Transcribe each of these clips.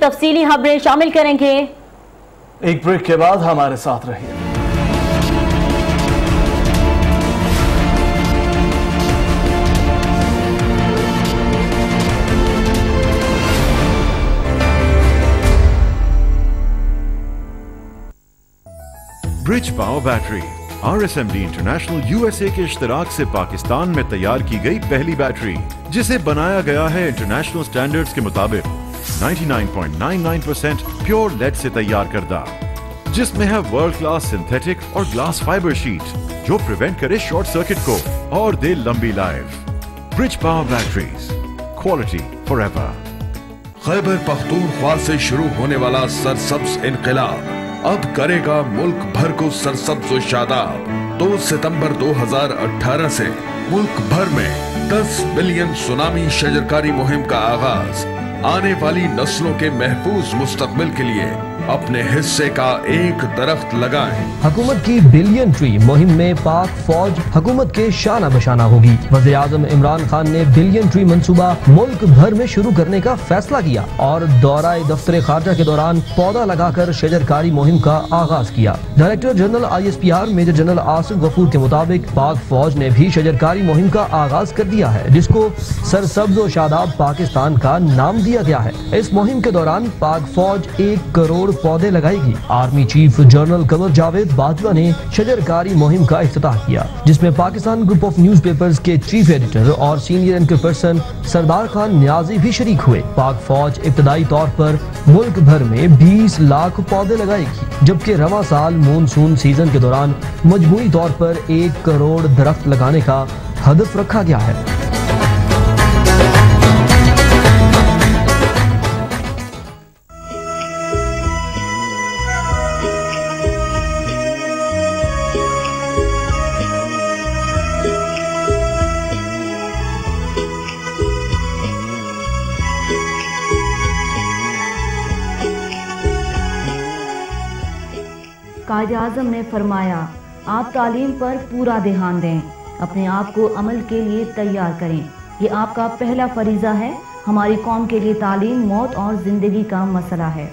تفصیلی خبریں شامل کریں گے۔ ایک بریک کے بعد ہمارے ساتھ رہیے۔ برج power battery R S M D international U S A کے اشتراک سے پاکستان میں تیار کی گئی پہلی بیٹری جسے بنایا گیا ہے انٹرنیشنل سٹینڈرڈز کے مطابق۔ 99.99% پیور لیڈ سے تیار کردہ، جس میں ہے ورلڈ کلاس سنتھیٹک اور گلاس فائبر شیٹ جو پریونٹ کرے شارٹ سرکٹ کو اور دے لمبی life bridge power batteries quality for ever Khyber Pakhtunkhwa سے شروع ہونے والا سرسبز انقلاب، اب کرے گا ملک بھر کو سرسبز و شاداب۔ دو ستمبر دو ہزار اٹھارہ سے ملک بھر میں دس بلین سونامی شجرکاری مہم کا آغاز۔ آنے والی نسلوں کے محفوظ مستقبل کے لیے اپنے حصے کا ایک درخت لگائیں۔ حکومت کی بلین ٹری مہم میں پاک فوج حکومت کے شانہ بشانہ ہوگی۔ وزیر اعظم عمران خان نے بلین ٹری منصوبہ ملک بھر میں شروع کرنے کا فیصلہ کیا اور دورہ دفتر خارجہ کے دوران پودا لگا کر شجرکاری مہم کا آغاز کیا۔ Director general I S P R, major general Asif Ghafoor کے مطابق پاک فوج نے بھی شجرکاری مہم کا آغاز کر دیا ہے، جس کو سرسبز و شاداب پاکستان کا نام دیا گیا ہے۔ اس مہم کے دوران پاک فوج ایک کروڑ پودے لگائے گی army chief general Qamar Javed Bajwa نے شجرکاری مہم کا افتتاح کیا، جس میں Pakistan group of newspapers کے چیف ایڈیٹر اور senior anchor person Sardar Khan نیازی بھی شریک ہوئے۔ پاک فوج ابتدائی طور پر ملک بھر میں بیس لاکھ پودے لگائے گی جبکہ رواں سال مونسون سیزن کے دوران مجموعی طور پر ایک کروڑ درخت لگانے کا ہدف رکھا گیا ہے۔ قائد اعظم نے فرمایا، آپ تعلیم پر پورا دھیان دیں۔ اپنے آپ کو عمل کے لیے تیار کریں۔ یہ آپ کا پہلا فریضہ ہے۔ ہماری قوم کے لیے تعلیم موت اور زندگی کا مسئلہ ہے۔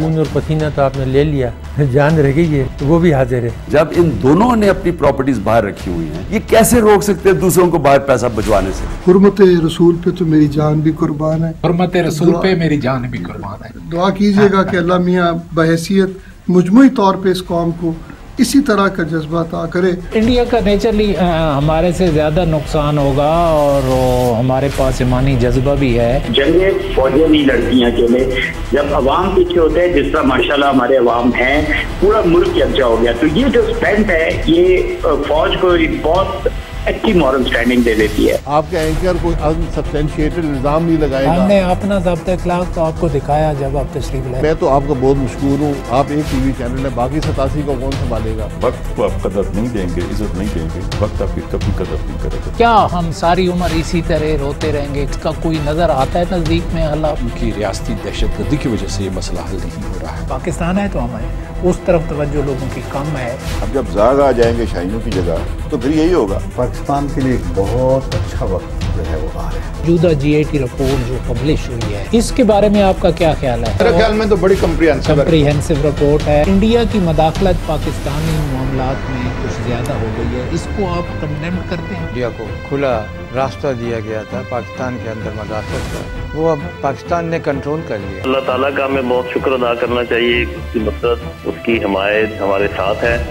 خون اور پسینہ تو آپ نے لے لیا جان رہ گئی ہے تو وہ بھی حاضر ہے۔ جب ان دونوں نے اپنی پراپرٹیز باہر رکھی ہوئی ہیں یہ کیسے روک سکتے ہیں دوسروں کو باہر پیسہ بچوانے سے؟ حرمت رسول پہ تو میری جان بھی قربان ہے۔ حرمت رسول پہ میری جان بھی قربان ہے۔ دعا کیجیے گا کہ اللہ میاں بحیثیت مجموعی طور پہ اس قوم کو اسی طرح کا جذبہ عطا کرے۔ انڈیا کا نیچرلی ہمارے سے زیادہ نقصان ہوگا اور ہمارے پاس ایمانی جذبہ بھی ہے۔ جنگیں فوجیں نہیں لڑتی ہیں اکیلے جب عوام پیچھے ہوتے ہیں جس طرح ماشاءاللہ ہمارے عوام ہیں پورا ملک یکجا ہو گیا۔ تو یہ جو اسپینٹ ہے یہ فوج کو ایک بہت اچھی مورل سٹینڈنگ دے دیتی ہے آپ کے اینکر کوئی سبسٹینشیٹڈ الزام نہیں لگائے گا؟ ہم نے اپنا ضابط اخلاق تو آپ کو دکھایا جب آپ تشریف لائے۔ میں تو آپ کا بہت مشکور ہوں۔ آپ ایک ٹی وی چینل ہے باقی ستاسی کو کون سنبھالے گا؟ وقت کو آپ قدر نہیں دیں گے عزت نہیں دیں گے۔ وقت آپ کی کبھی قدر نہیں کرے گا۔ کیا ہم ساری عمر اسی طرح روتے رہیں گے؟ اس کا کوئی نظر آتا ہے نزدیک میں؟ اللہ ان کی ریاستی دہشت گردی کی وجہ سے یہ مسئلہ حل نہیں ہو پاکستان ہے تو ہمیں اس طرف توجہ لوگوں کی کم ہے۔ اب جب زاگ آ جائیں گے شاہینوں کی جگہ تو پھر یہی ہوگا۔ پاکستان کے لیے ایک بہت اچھا وقت جو ہے وہ آ رہا ہے۔ جودہ جی اے کی رپورٹ جو پبلش ہوئی ہے اس کے بارے میں آپ کا کیا خیال ہے؟ میرے خیال میں تو بڑی کمپریہنسو رپورٹ ہے۔ انڈیا کی مداخلت پاکستانی معاملات میں کچھ زیادہ ہو گئی ہے۔ اس کو آپ کنڈیم کرتے ہیں۔ انڈیا کو کھلا راستہ دیا گیا تھا پاکستان کے اندر مداخلت کا۔ وہ اب پاکستان نے کنٹرول کر لیا۔ اللہ تعالیٰ کا ہمیں بہت شکر ادا کرنا چاہیے۔ اس کی مدد اس کی حمایت ہمارے ساتھ ہے۔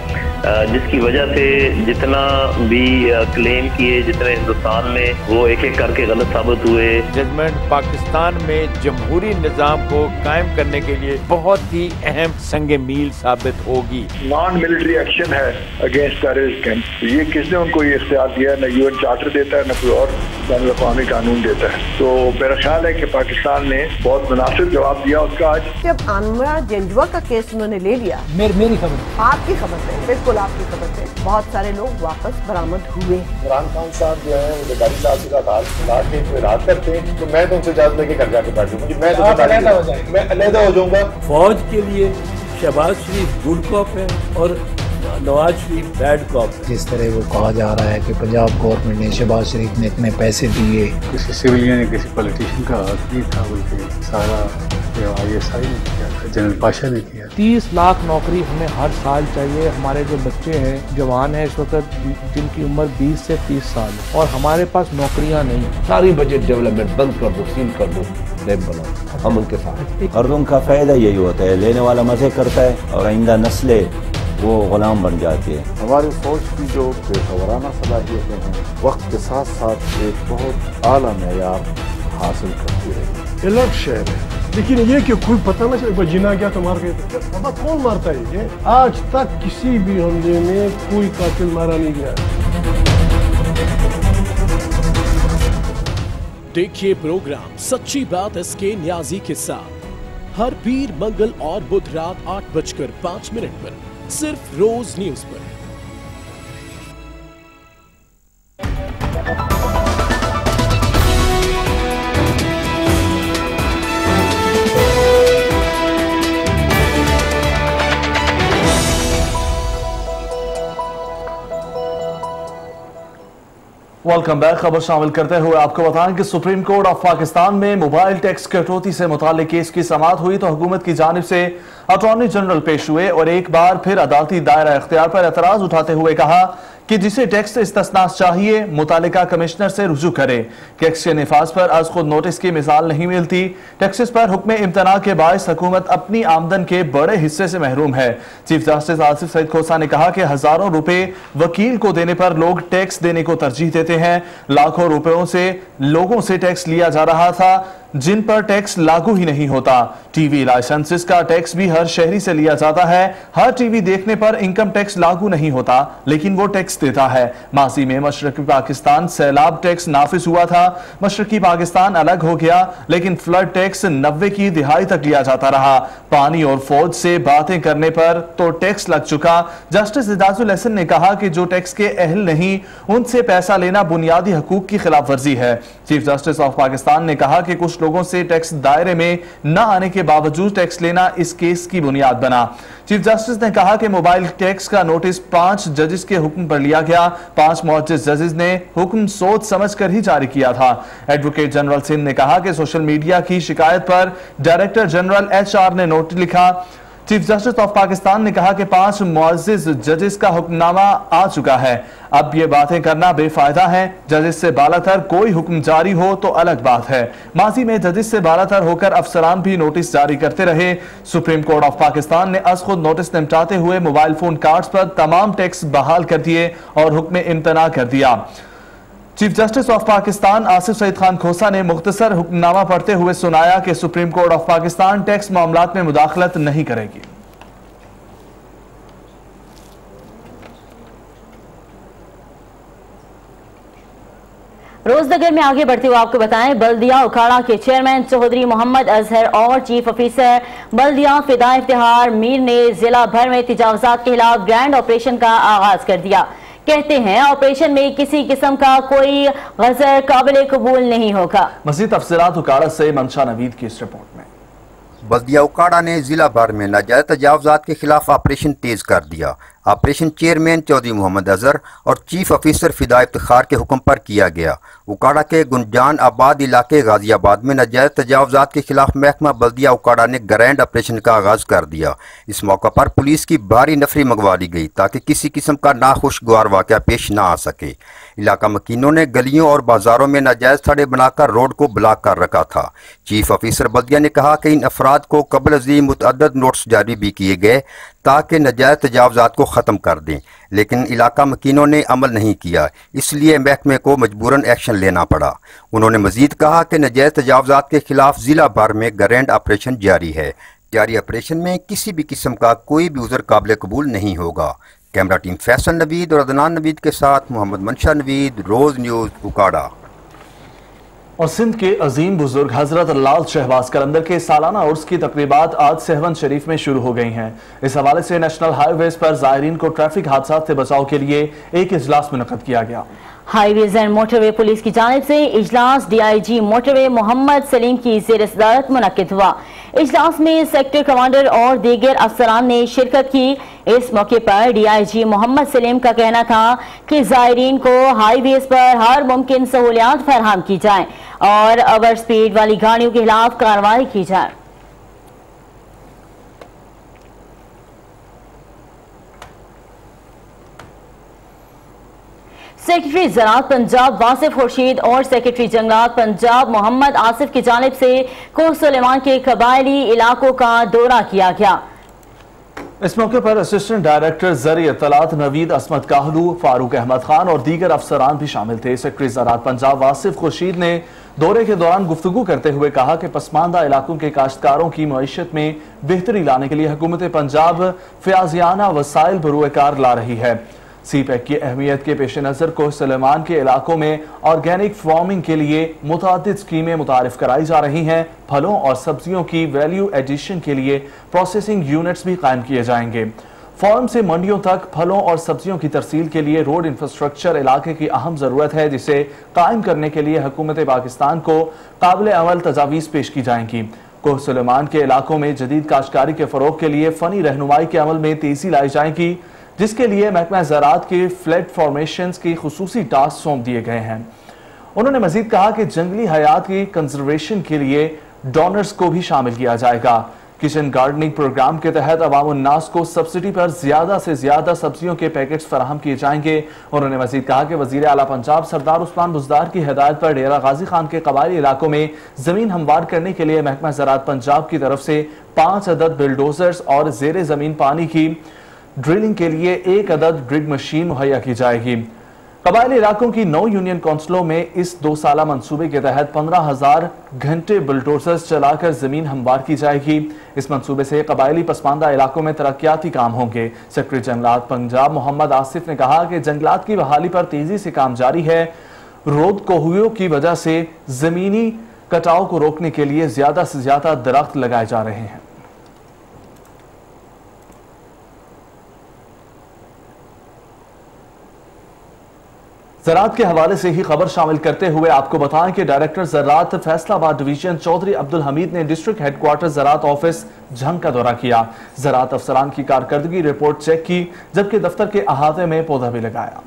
جس کی وجہ سے جتنا بھی کلیم کیے جتنے ہندوستان میں وہ ایک ایک کر کے غلط ثابت ہوئے۔ ججمنٹ پاکستان میں جمہوری نظام کو قائم کرنے کے لیے بہت ہی اہم سنگ میل ثابت ہوگی۔ نان ملٹری ایکشن ہے اگینسٹ ٹیررسٹ یہ کس نے ان کو یہ اختیار دیا نہ یو این چارٹر دیتا ہے نہ کوئی اور بین الاقوامی قانون دیتا ہے۔ تو میرا خیال ہے کہ پاکستان نے بہت مناسب جواب دیا اس کا آج۔ جب آنمرا جنجوا کا کیس انہوں نے لے لیا۔ میری خبر۔ آپ کی خبر ہے بالکل آپ کی خبر ہے بہت سارے لوگ واپس برآمد ہوئے۔ عمران خان صاحب جو ہیں وہ زرداری صاحب کے ساتھ ہاتھ ملا کے رات کرتے ہیں تو میں تو ان سے اجازت لے کے گھر جا کے بیٹھ جاؤں گا۔ گے۔ میں علیحدہ ہو جاؤں گا۔ فوج کے لیے شہباز شریف گڈ کاپ ہے اور نواز شریف بیڈ کاپ جس طرح وہ کہا جا رہا ہے کہ پنجاب گورنمنٹ نے شہباز شریف نے اتنے پیسے دیے۔ کسی سویلین یا کسی پولیٹیشین کا حق نہیں تھا بلکہ سارا آئی ایس آئی نے کیا جنرل پاشا نے کیا۔ تیس لاکھ نوکری ہمیں ہر سال چاہیے۔ ہمارے جو بچے ہیں جوان ہیں اس وقت جن کی عمر بیس سے تیس سال ہے۔ اور ہمارے پاس نوکریاں نہیں۔ ساری بجٹ ڈیولپمنٹ بند کر دو سیل کر دو ڈیم بناؤ۔ ہم ان کے ساتھ قرضوں کا فائدہ یہی ہوتا ہے لینے والا مزے کرتا ہے اور آئندہ نسلیں وہ غلام بن جاتی ہے ہماری فوج کی جو پیشہ ورانہ صلاحیتیں ہیں وقت کے ساتھ ساتھ ایک بہت اعلیٰ معیار حاصل کرتی رہی الرٹ شہر ہے۔ لیکن یہ کہ کوئی پتہ نہ چلے جنا گیا تو مار گئے کون مارتا ہے یہ؟ آج تک کسی بھی حملے میں کوئی قاتل مارا نہیں گیا۔ دیکھیے پروگرام سچی بات اس کے نیازی کے ساتھ۔ ہر پیر منگل اور بدھ رات آٹھ بج کر پانچ منٹ پر صرف روز نیوز پر۔ ویلکم بیک خبر شامل کرتے ہوئے آپ کو بتائیں کہ سپریم کورٹ آف پاکستان میں موبائل ٹیکس کٹوتی سے متعلق کیس کی سماعت ہوئی تو حکومت کی جانب سے اٹارنی جنرل پیش ہوئے اور ایک بار پھر عدالتی دائرہ اختیار پر اعتراض اٹھاتے ہوئے کہا کہ جسے ٹیکس استثناء چاہیے، متعلقہ کمشنر سے رجوع کرے۔ ٹیکس کے نفاذ پر از خود نوٹس کی مثال نہیں ملتی۔ ٹیکسز پر حکم امتناع کے باعث حکومت اپنی آمدن کے بڑے حصے سے محروم ہے۔ چیف جسٹس آصف سعید کھوسا نے کہا کہ ہزاروں روپے وکیل کو دینے پر لوگ ٹیکس دینے کو ترجیح دیتے ہیں۔ لاکھوں روپیوں سے لوگوں سے ٹیکس لیا جا رہا تھا۔ جن پر ٹیکس لاگو ہی نہیں ہوتا۔ ٹی وی لائسنسز کا ٹیکس بھی ہر شہری سے لیا جاتا ہے۔ ہر ٹی وی دیکھنے پر انکم ٹیکس لاگو نہیں ہوتا، لیکن وہ ٹیکس دیتا ہے۔ ماضی میں مشرقی پاکستان سیلاب ٹیکس نافذ ہوا تھا۔ مشرقی پاکستان الگ ہو گیا، لیکن فلڈ ٹیکس نوے کی دہائی تک لیا جاتا رہا۔ پانی اور فوج سے باتیں کرنے پر تو ٹیکس لگ چکا۔ جسٹس اجاز الحسن نے کہا کہ جو ٹیکس کے اہل نہیں، ان سے پیسہ لینا بنیادی حقوق کی خلاف ورزی ہے۔ چیف جسٹس آف پاکستان نے کہا کہ کچھ کچھ لوگوں سے ٹیکس دائرے میں نہ آنے کے باوجود ٹیکس لینا اس کیس کی بنیاد بنا۔ چیف جسٹس نے کہا کہ موبائل ٹیکس کا نوٹس پانچ ججز کے حکم پر لیا گیا۔ پانچ معجز ججز نے حکم سوچ سمجھ کر ہی جاری کیا تھا۔ ایڈوکیٹ جنرل سندھ نے کہا کہ سوشل میڈیا کی شکایت پر ڈائریکٹر جنرل ایچ آر نے نوٹ لکھا۔ چیف جسٹس آف پاکستان نے کہا کہ پانچ معزز ججز کا حکم نامہ آ چکا ہے۔ اب یہ باتیں کرنا بے فائدہ ہیں۔ ججز سے بالاتر کوئی حکم جاری ہو تو الگ بات ہے۔ ماضی میں ججز سے بالاتر ہو کر افسران بھی نوٹس جاری کرتے رہے۔ سپریم کورٹ آف پاکستان نے از خود نوٹس نمٹاتے ہوئے موبائل فون کارڈز پر تمام ٹیکس بحال کر دیے اور حکم امتناع کر دیا۔ Chief justice of Pakistan Asif Saeed Khan Khosa نے مختصر حکم نامہ پڑھتے ہوئے سنایا کہ supreme court of Pakistan tax معاملات میں مداخلت نہیں کرے گی۔ روزنگر میں آگے بڑھتے ہوئے آپ کو بتائیں، بلدیہ اکھاڑا کے چیئرمین چودھری محمد اظہر اور چیف افیسر بلدیہ فدا افتہار میر نے ضلع بھر میں تجاوزات کے خلاف گرینڈ آپریشن کا آغاز کر دیا۔ کہتے ہیں آپریشن میں کسی قسم کا کوئی غزر قابل قبول نہیں ہوگا۔ مزید تفصیلات اکاڑا سے منشا نوید کی اس رپورٹ میں۔ بلدیہ اکاڑا نے ضلع بھر میں ناجائز تجاوزات کے خلاف آپریشن تیز کر دیا۔ آپریشن چیئرمین چودھری محمد اظہر اور چیف افیسر فدا افتخار کے حکم پر کیا گیا۔ اکاڑا کے گنجان آباد علاقے غازی آباد میں ناجائز تجاوزات کے خلاف محکمہ بلدیہ اکاڑا نے گرینڈ آپریشن کا آغاز کر دیا۔ اس موقع پر پولیس کی بھاری نفری منگوا لی گئی تاکہ کسی قسم کا ناخوشگوار واقعہ پیش نہ آ سکے۔ علاقہ مکینوں نے گلیوں اور بازاروں میں ناجائز تھڑے بنا کر روڈ کو بلاک کر رکھا تھا۔ چیف افیسر بلدیہ نے کہا کہ ان افراد کو قبل ازی متعدد نوٹس جاری بھی کیے گئے تاکہ ناجائز تجاوزات کو ختم کر دیں۔ لیکن علاقہ مکینوں نے عمل نہیں کیا، اس لیے محکمے کو مجبوراً ایکشن لینا پڑا۔ انہوں نے مزید کہا کہ نجائز تجاوزات کے خلاف ضلع بھر میں گرینڈ آپریشن جاری ہے۔ جاری آپریشن میں کسی بھی قسم کا کوئی بھی عذر قابل قبول نہیں ہوگا۔ کیمرہ ٹیم فیصل نوید اور عدنان نوید کے ساتھ محمد منشا نوید، روز نیوز اکاڑا۔ اور سندھ کے عظیم بزرگ حضرت لال شہباز کلندر کے سالانہ عرس کی تقریبات آج سہون شریف میں شروع ہو گئی ہیں۔ اس حوالے سے نیشنل ہائی ویز پر زائرین کو ٹریفک حادثات سے بچاؤ کے لیے ایک اجلاس منعقد کیا گیا۔ Highways and motorway police کی جانب سے اجلاس ڈی آئی جی موٹر وے محمد سلیم کی زیر صدارت منعقد ہوا۔ اجلاس میں سیکٹر کمانڈر اور دیگر افسران نے شرکت کی۔ اس موقع پر ڈی آئی جی محمد سلیم کا کہنا تھا کہ زائرین کو ہائی ویز پر ہر ممکن سہولیات فراہم کی جائیں اور اوور سپیڈ والی گاڑیوں کے خلاف کارروائی کی جائے۔ سیکرٹری زراعت پنجاب واصف خورشید اور سیکرٹری جنگلات پنجاب محمد آصف کی جانب سے کوہ سلیمان کے قبائلی علاقوں کا دورہ کیا گیا۔ اس موقع پر اسسٹنٹ ڈائریکٹر زرعی اطلاعات نوید اسمت کاہلو، فاروق احمد خان اور دیگر افسران بھی شامل تھے۔ سیکرٹری زراعت پنجاب واصف خورشید نے دورے کے دوران گفتگو کرتے ہوئے کہا کہ پسماندہ علاقوں کے کاشتکاروں کی معیشت میں بہتری لانے کے لیے حکومت پنجاب فیاضیانہ وسائل بروئے کار لا رہی ہے۔ سی پیک کی اہمیت کے پیش نظر کوہ سلیمان کے علاقوں میں آرگینک فارمنگ کے لیے متعدد سکیمیں متعارف کرائی جا رہی ہیں۔ پھلوں اور سبزیوں کی ویلیو ایڈیشن کے لیے پروسیسنگ یونٹس بھی قائم کیے جائیں گے۔ فارم سے منڈیوں تک پھلوں اور سبزیوں کی ترسیل کے لیے روڈ انفراسٹرکچر علاقے کی اہم ضرورت ہے، جسے قائم کرنے کے لیے حکومت پاکستان کو قابل عمل تجاویز پیش کی جائیں گی۔ کوہ سلیمان کے علاقوں میں جدید کاشتکاری کے فروغ کے لیے فنی رہنمائی کے عمل میں تیزی لائی جائیں گی۔ جس کے لیے محکمہ زراعت کے فلیٹ فارمیشنز کی خصوصی ٹاسک سونپ دیے گئے ہیں۔ انہوں نے مزید کہا کہ جنگلی حیات کی کنزرویشن کے لیے ڈونرز کو بھی شامل کیا جائے گا۔ کچن گارڈننگ پروگرام کے تحت عوام الناس کو سبسڈی پر زیادہ سے زیادہ سبزیوں کے پیکٹس فراہم کیے جائیں گے۔ انہوں نے مزید کہا کہ وزیر اعلیٰ پنجاب سردار عثمان بزدار کی ہدایت پر ڈیرہ غازی خان کے قبائلی علاقوں میں زمین ہموار کرنے کے لیے محکمہ زراعت پنجاب کی طرف سے پانچ عدد بلڈوزرز اور زیر زمین پانی کی ڈرلنگ کے لیے ایک عدد ڈرگ مشین مہیا کی جائے گی۔ قبائلی علاقوں کی نو یونین کونسلوں میں اس دو سالہ منصوبے کے تحت پندرہ ہزار گھنٹے بلٹوزرز چلا کر زمین ہموار کی جائے گی۔ اس منصوبے سے قبائلی پسماندہ علاقوں میں ترقیاتی کام ہوں گے۔ سیکرٹری جنگلات پنجاب محمد آصف نے کہا کہ جنگلات کی بحالی پر تیزی سے کام جاری ہے۔ رود کوہیوں کی وجہ سے زمینی کٹاؤ کو روکنے کے لیے زیادہ سے زیادہ درخت لگائے جا رہے ہیں۔ زراعت کے حوالے سے ہی خبر شامل کرتے ہوئے آپ کو بتائیں کہ ڈائریکٹر زراعت فیصلہ آباد ڈویژن چودھری عبدالحمید نے ڈسٹرکٹ ہیڈ کوارٹر زراعت آفس جھنگ کا دورہ کیا۔ زراعت افسران کی کارکردگی رپورٹ چیک کی، جبکہ دفتر کے احاطے میں پودا بھی لگایا۔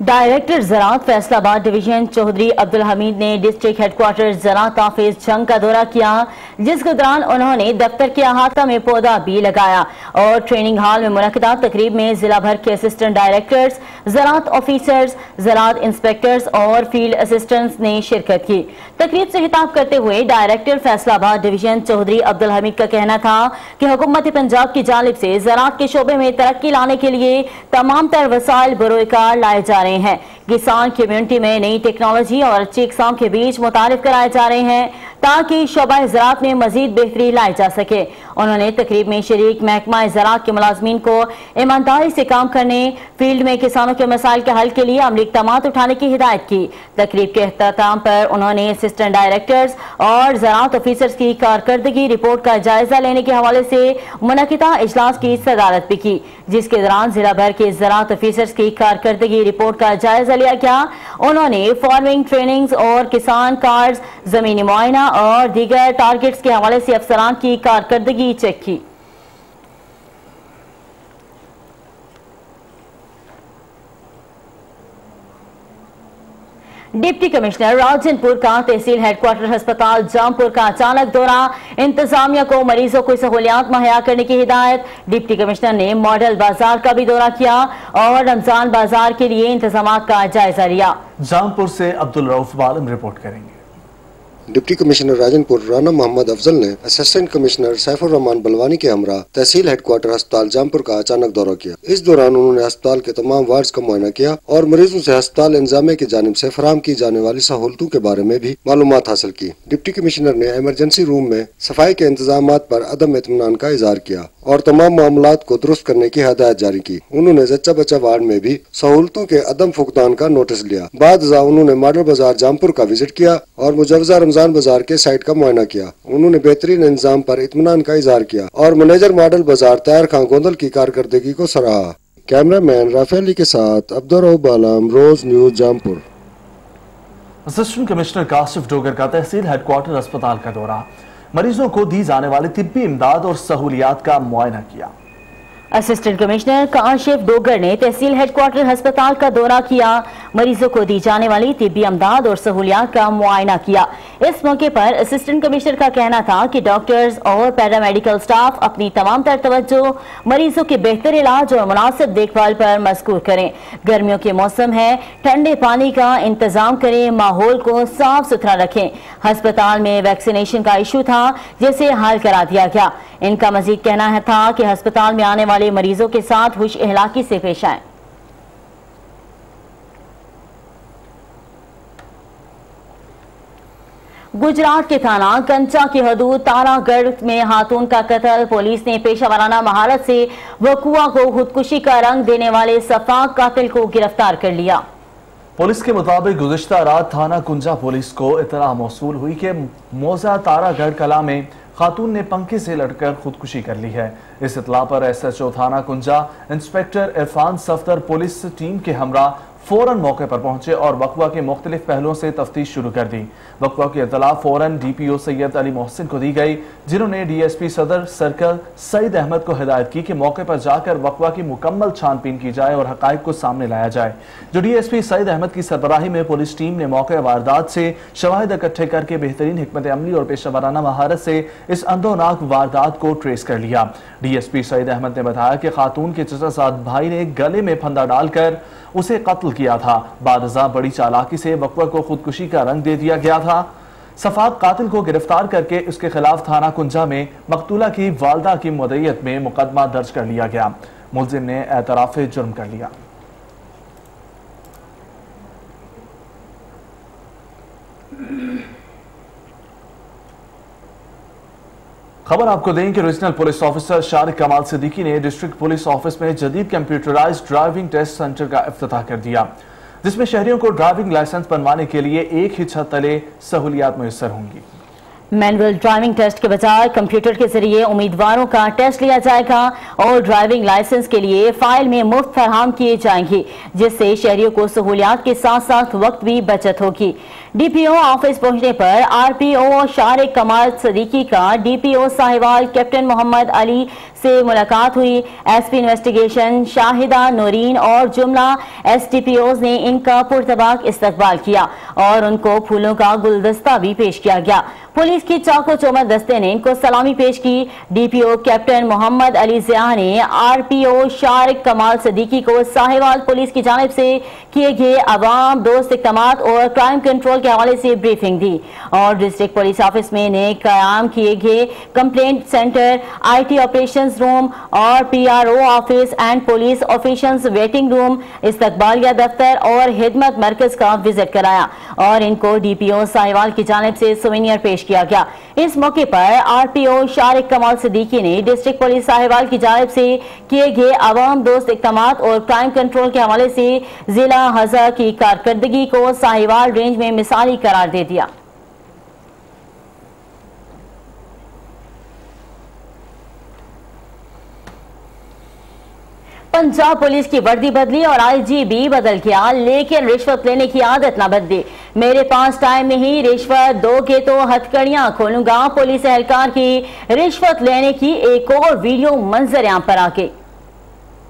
ڈائریکٹر زراعت فیصل آباد ڈویژن چودھری عبدالحمید نے ڈسٹرکٹ ہیڈ کوارٹر زراعت آفس جنگ کا دورہ کیا، جس کے دوران انہوں نے دفتر کے احاطہ میں پودا بھی لگایا۔ اور ٹریننگ ہال میں منعقدہ تقریب میں ضلع بھر کے اسسٹنٹ ڈائریکٹرز زراعت آفیسرز زراعت انسپیکٹرز اور فیلڈ اسسٹنٹس نے شرکت کی۔ تقریب سے خطاب کرتے ہوئے ڈائریکٹر فیصل آباد ڈویژن چودھری عبدالحمید کا کہنا تھا کہ حکومت پنجاب کی جانب سے زراعت کے شعبے میں ترقی لانے کے لیے تمام تر وسائل بروئے کار لائے جا رہے ہیں۔ کسان کمیونٹی میں نئی ٹیکنالوجی اور اچھی اقسام کے بیچ متعارف کرائے جا رہے ہیں تاکہ شعبہ زراعت میں مزید بہتری لائی جا سکے۔ انہوں نے تقریب میں شریک محکمہ زراعت کے ملازمین کو ایمانداری سے کام کرنے، فیلڈ میں کسانوں کے مسائل کے حل کے لیے عملی اقدامات اٹھانے کی ہدایت کی۔ تقریب کے اختتام پر انہوں نے اسسٹنٹ ڈائریکٹرز اور زراعت آفیسرز کی کارکردگی رپورٹ کا جائزہ لینے کے حوالے سے منعقدہ اجلاس کی صدارت بھی کی، جس کے دوران ضلع بھر کے زراعت آفیسرز کی کارکردگی رپورٹ کا جائزہ لیا گیا۔ انہوں نے فارمنگ ٹریننگز اور کسان کارڈز زمینی معائنہ اور دیگر ٹارگٹس کے حوالے سے افسران کی کارکردگی چیک کی۔ ڈپٹی کمشنر راجن پور کا تحصیل ہیڈ کوارٹر ہسپتال جامپور کا اچانک دورہ انتظامیہ کو مریضوں کو سہولیات مہیا کرنے کی ہدایت۔ ڈپٹی کمشنر نے ماڈل بازار کا بھی دورہ کیا اور رمضان بازار کے لیے انتظامات کا جائزہ لیا۔ جامپور سے عبدالروف بالم رپورٹ کریں گے۔ ڈپٹی کمشنر راجن پور رانا محمد افضل نے اسسٹنٹ کمشنر سیف الرحمان بلوانی کے ہمراہ تحصیل ہیڈ کوارٹر ہسپتال جامپور کا اچانک دورہ کیا۔ اس دوران انہوں نے ہسپتال کے تمام وارڈز کا معائنہ کیا اور مریضوں سے ہسپتال انضامے کی جانب سے فراہم کی جانے والی سہولتوں کے بارے میں بھی معلومات حاصل کی۔ ڈپٹی کمشنر نے ایمرجنسی روم میں صفائی کے انتظامات پر عدم اطمینان کا اظہار کیا اور تمام معاملات کو درست کرنے کی ہدایت جاری کی۔ انہوں نے زچہ بچہ وارڈ میں بھی سہولتوں کے عدم فقدان کا نوٹس لیا۔ بعد ازاں انہوں نے ماڈل بازار جامپور کا وزٹ کیا اور مجوزہ رمضان بازار کے سائٹ کا معائنہ کیا۔ انہوں نے بہترین انضام پر اطمینان کا اظہار کیا اور منیجر ماڈل بازار تیار خان گوندل کی کارکردگی کو سراہا۔ کیمرہ مین رافع علی کے ساتھ Abdul Rahab Alam Roze news Jampur. Assistant commissioner Kashif Dogar کا تحصیل ہیڈ کوارٹر اسپتال کا دورہ۔ مریضوں کو دی جانے والی طبی امداد اور سہولیات کا معائنہ کیا۔ اسسٹنٹ کمشنر کاشف ڈوگر نے تحصیل ہیڈ کوارٹر ہسپتال کا دورہ کیا۔ مریضوں کو دی جانے والی طبی امداد اور سہولیات کا معائنہ کیا۔ اس موقع پر اسسٹنٹ کمشنر کا کہنا تھا کہ ڈاکٹرز اور پیرامیڈیکل سٹاف اپنی تمام تر توجہ مریضوں کے بہتر علاج اور مناسب دیکھ بھال پر مذکور کریں۔ گرمیوں کے موسم ہے ٹھنڈے پانی کا انتظام کریں، ماحول کو صاف ستھرا رکھیں۔ ہسپتال میں ویکسینیشن کا ایشو تھا، جسے حل کرا دیا گیا۔ ان کا مزید کہنا تھا کہ ہسپتال میں آنے والے والے مریضوں کے ساتھ ہوش احلاقی سے پیش آئیں۔ گجرات کے تھانہ، کنچا کی حدود تارا گڑھ میں ہاتون کا قتل۔ پولیس نے پیشہ ورانہ مہارت سے وقوع کو خودکشی کا رنگ دینے والے صفاق قاتل کو گرفتار کر لیا۔ پولیس کے مطابق گزشتہ رات تھانہ کنجا پولیس کو اطلاع موصول ہوئی کہ موزہ تارا گڑھ کلا میں خاتون نے پنکھے سے لڑ کر خودکشی کر لی ہے۔ اس اطلاع پر ایس ایچ او تھانہ Kunja, inspector Irfan Safdar, police team کے ہمراہ فوراً موقع پر پہنچے اور وقوع کے مختلف پہلوں سے تفتیش شروع کر دی۔ وقوع کی اطلاع فوراً ڈی پی او سید علی محسن کو دی گئی، جنہوں نے ڈی ایس پی صدر سرکل سعید احمد کو ہدایت کی کہ موقع پر جا کر وقوع کی مکمل چھان پین کی جائے اور حقائق کو سامنے لایا جائے۔ جو D S P Saeed Ahmed کی سربراہی میں پولیس ٹیم نے موقع واردات سے شواہد اکٹھے کر کے بہترین حکمت عملی اور پیشہ ورانہ مہارت سے اس اندوناک واردات کو ٹریس کر لیا۔ D S P Saeed Ahmed نے بتایا کہ خاتون کے چچا ساتھ بھائی نے گلے میں پھندا ڈال کر اسے قتل کیا تھا۔ بعد ازاں بڑی چالاکی سے وقوع کو خودکشی کا رنگ دے دیا گیا تھا۔ صفات قاتل کو گرفتار کر کے اس کے خلاف تھانہ کنجا میں مقتولہ کی والدہ کی مدعیت میں مقدمہ درج کر لیا گیا۔ ملزم نے اعتراف جرم کر لیا۔ خبر آپ کو دیں کہ regional police officer Shariq Kamal Siddiqui نے ڈسٹرکٹ پولیس آفس میں جدید کمپیوٹرائز ڈرائیونگ ٹیسٹ سنٹر کا افتتاح کر دیا، جس میں شہریوں کو ڈرائیونگ لائسنس بنوانے کے لیے ایک ہی چھت تلے سہولیات میسر ہوں گی۔ مینول ڈرائیونگ ٹیسٹ کے بجائے کمپیوٹر کے ذریعے امیدواروں کا ٹیسٹ لیا جائے گا اور ڈرائیونگ لائسنس کے لیے فائل میں مفت فراہم کیے جائیں گے، جس سے شہریوں کو سہولیات کے ساتھ ساتھ وقت بھی بچت ہوگی۔ ڈی پی او آفس پہنچنے پر R P O Shariq Kamal Siddiqui کا D P O Sahiwal captain Muhammad Ali سے ملاقات ہوئی۔ S P investigation Shahida Naureen اور جملہ ایس ٹی پی اوز نے ان کا پرتباق استقبال کیا اور ان کو پھولوں کا گلدستہ بھی پیش کیا گیا۔ پولیس کی چاکو چومر دستے نے ان کو سلامی پیش کی۔ ڈی پی او کیپٹن محمد علی زیاہ نے R P O Shariq Kamal Siddiqui کو ساہیوال پولیس کی جانب سے کیے گئے عوام، دوست اقدامات اور کرائم کنٹرول کے حوالے سے بریفنگ دی۔ اور ڈسٹرکٹ پولیس آفس میں نے قیام کیے گئے۔ Complaint centre, I T operations room اور P R O office and police officials waiting room, استقبالیہ دفتر اور خدمت مرکز کا وزٹ کرایا۔ اور ان کو ڈی پی او ساہیوال کی جانب سے سوینئر پیش کیا گیا۔ اس موقع پر R P O Shariq Kamal Siddiqui نے ڈسٹرکٹ پولیس ساہیوال کی جانب سے کیے گئے عوام دوست اقدامات اور کرائم کنٹرول کے حوالے سے ضلع ہزا کی کارکردگی کو ساہیوال رینج میں مثالی قرار دے دیا۔ پنجاب پولیس کی وردی بدلی اور آئی جی بھی بدل گیا، لیکن رشوت لینے کی عادت نہ بدلی۔ میرے پاس ٹائم میں ہی رشوت دو کے تو ہتکڑیاں کھولوں گا۔ پولیس اہلکار کی رشوت لینے کی ایک اور ویڈیو منظر عام پر آکے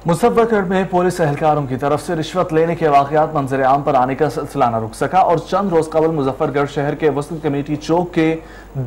مظفر میں پولیس اہلکاروں کی طرف سے رشوت لینے کے واقعات منظر عام پر آنے کا سلسلہ نہ رک سکا اور چند روز قبل مظفر گڑھ شہر کے وسط کمیٹی چوک کے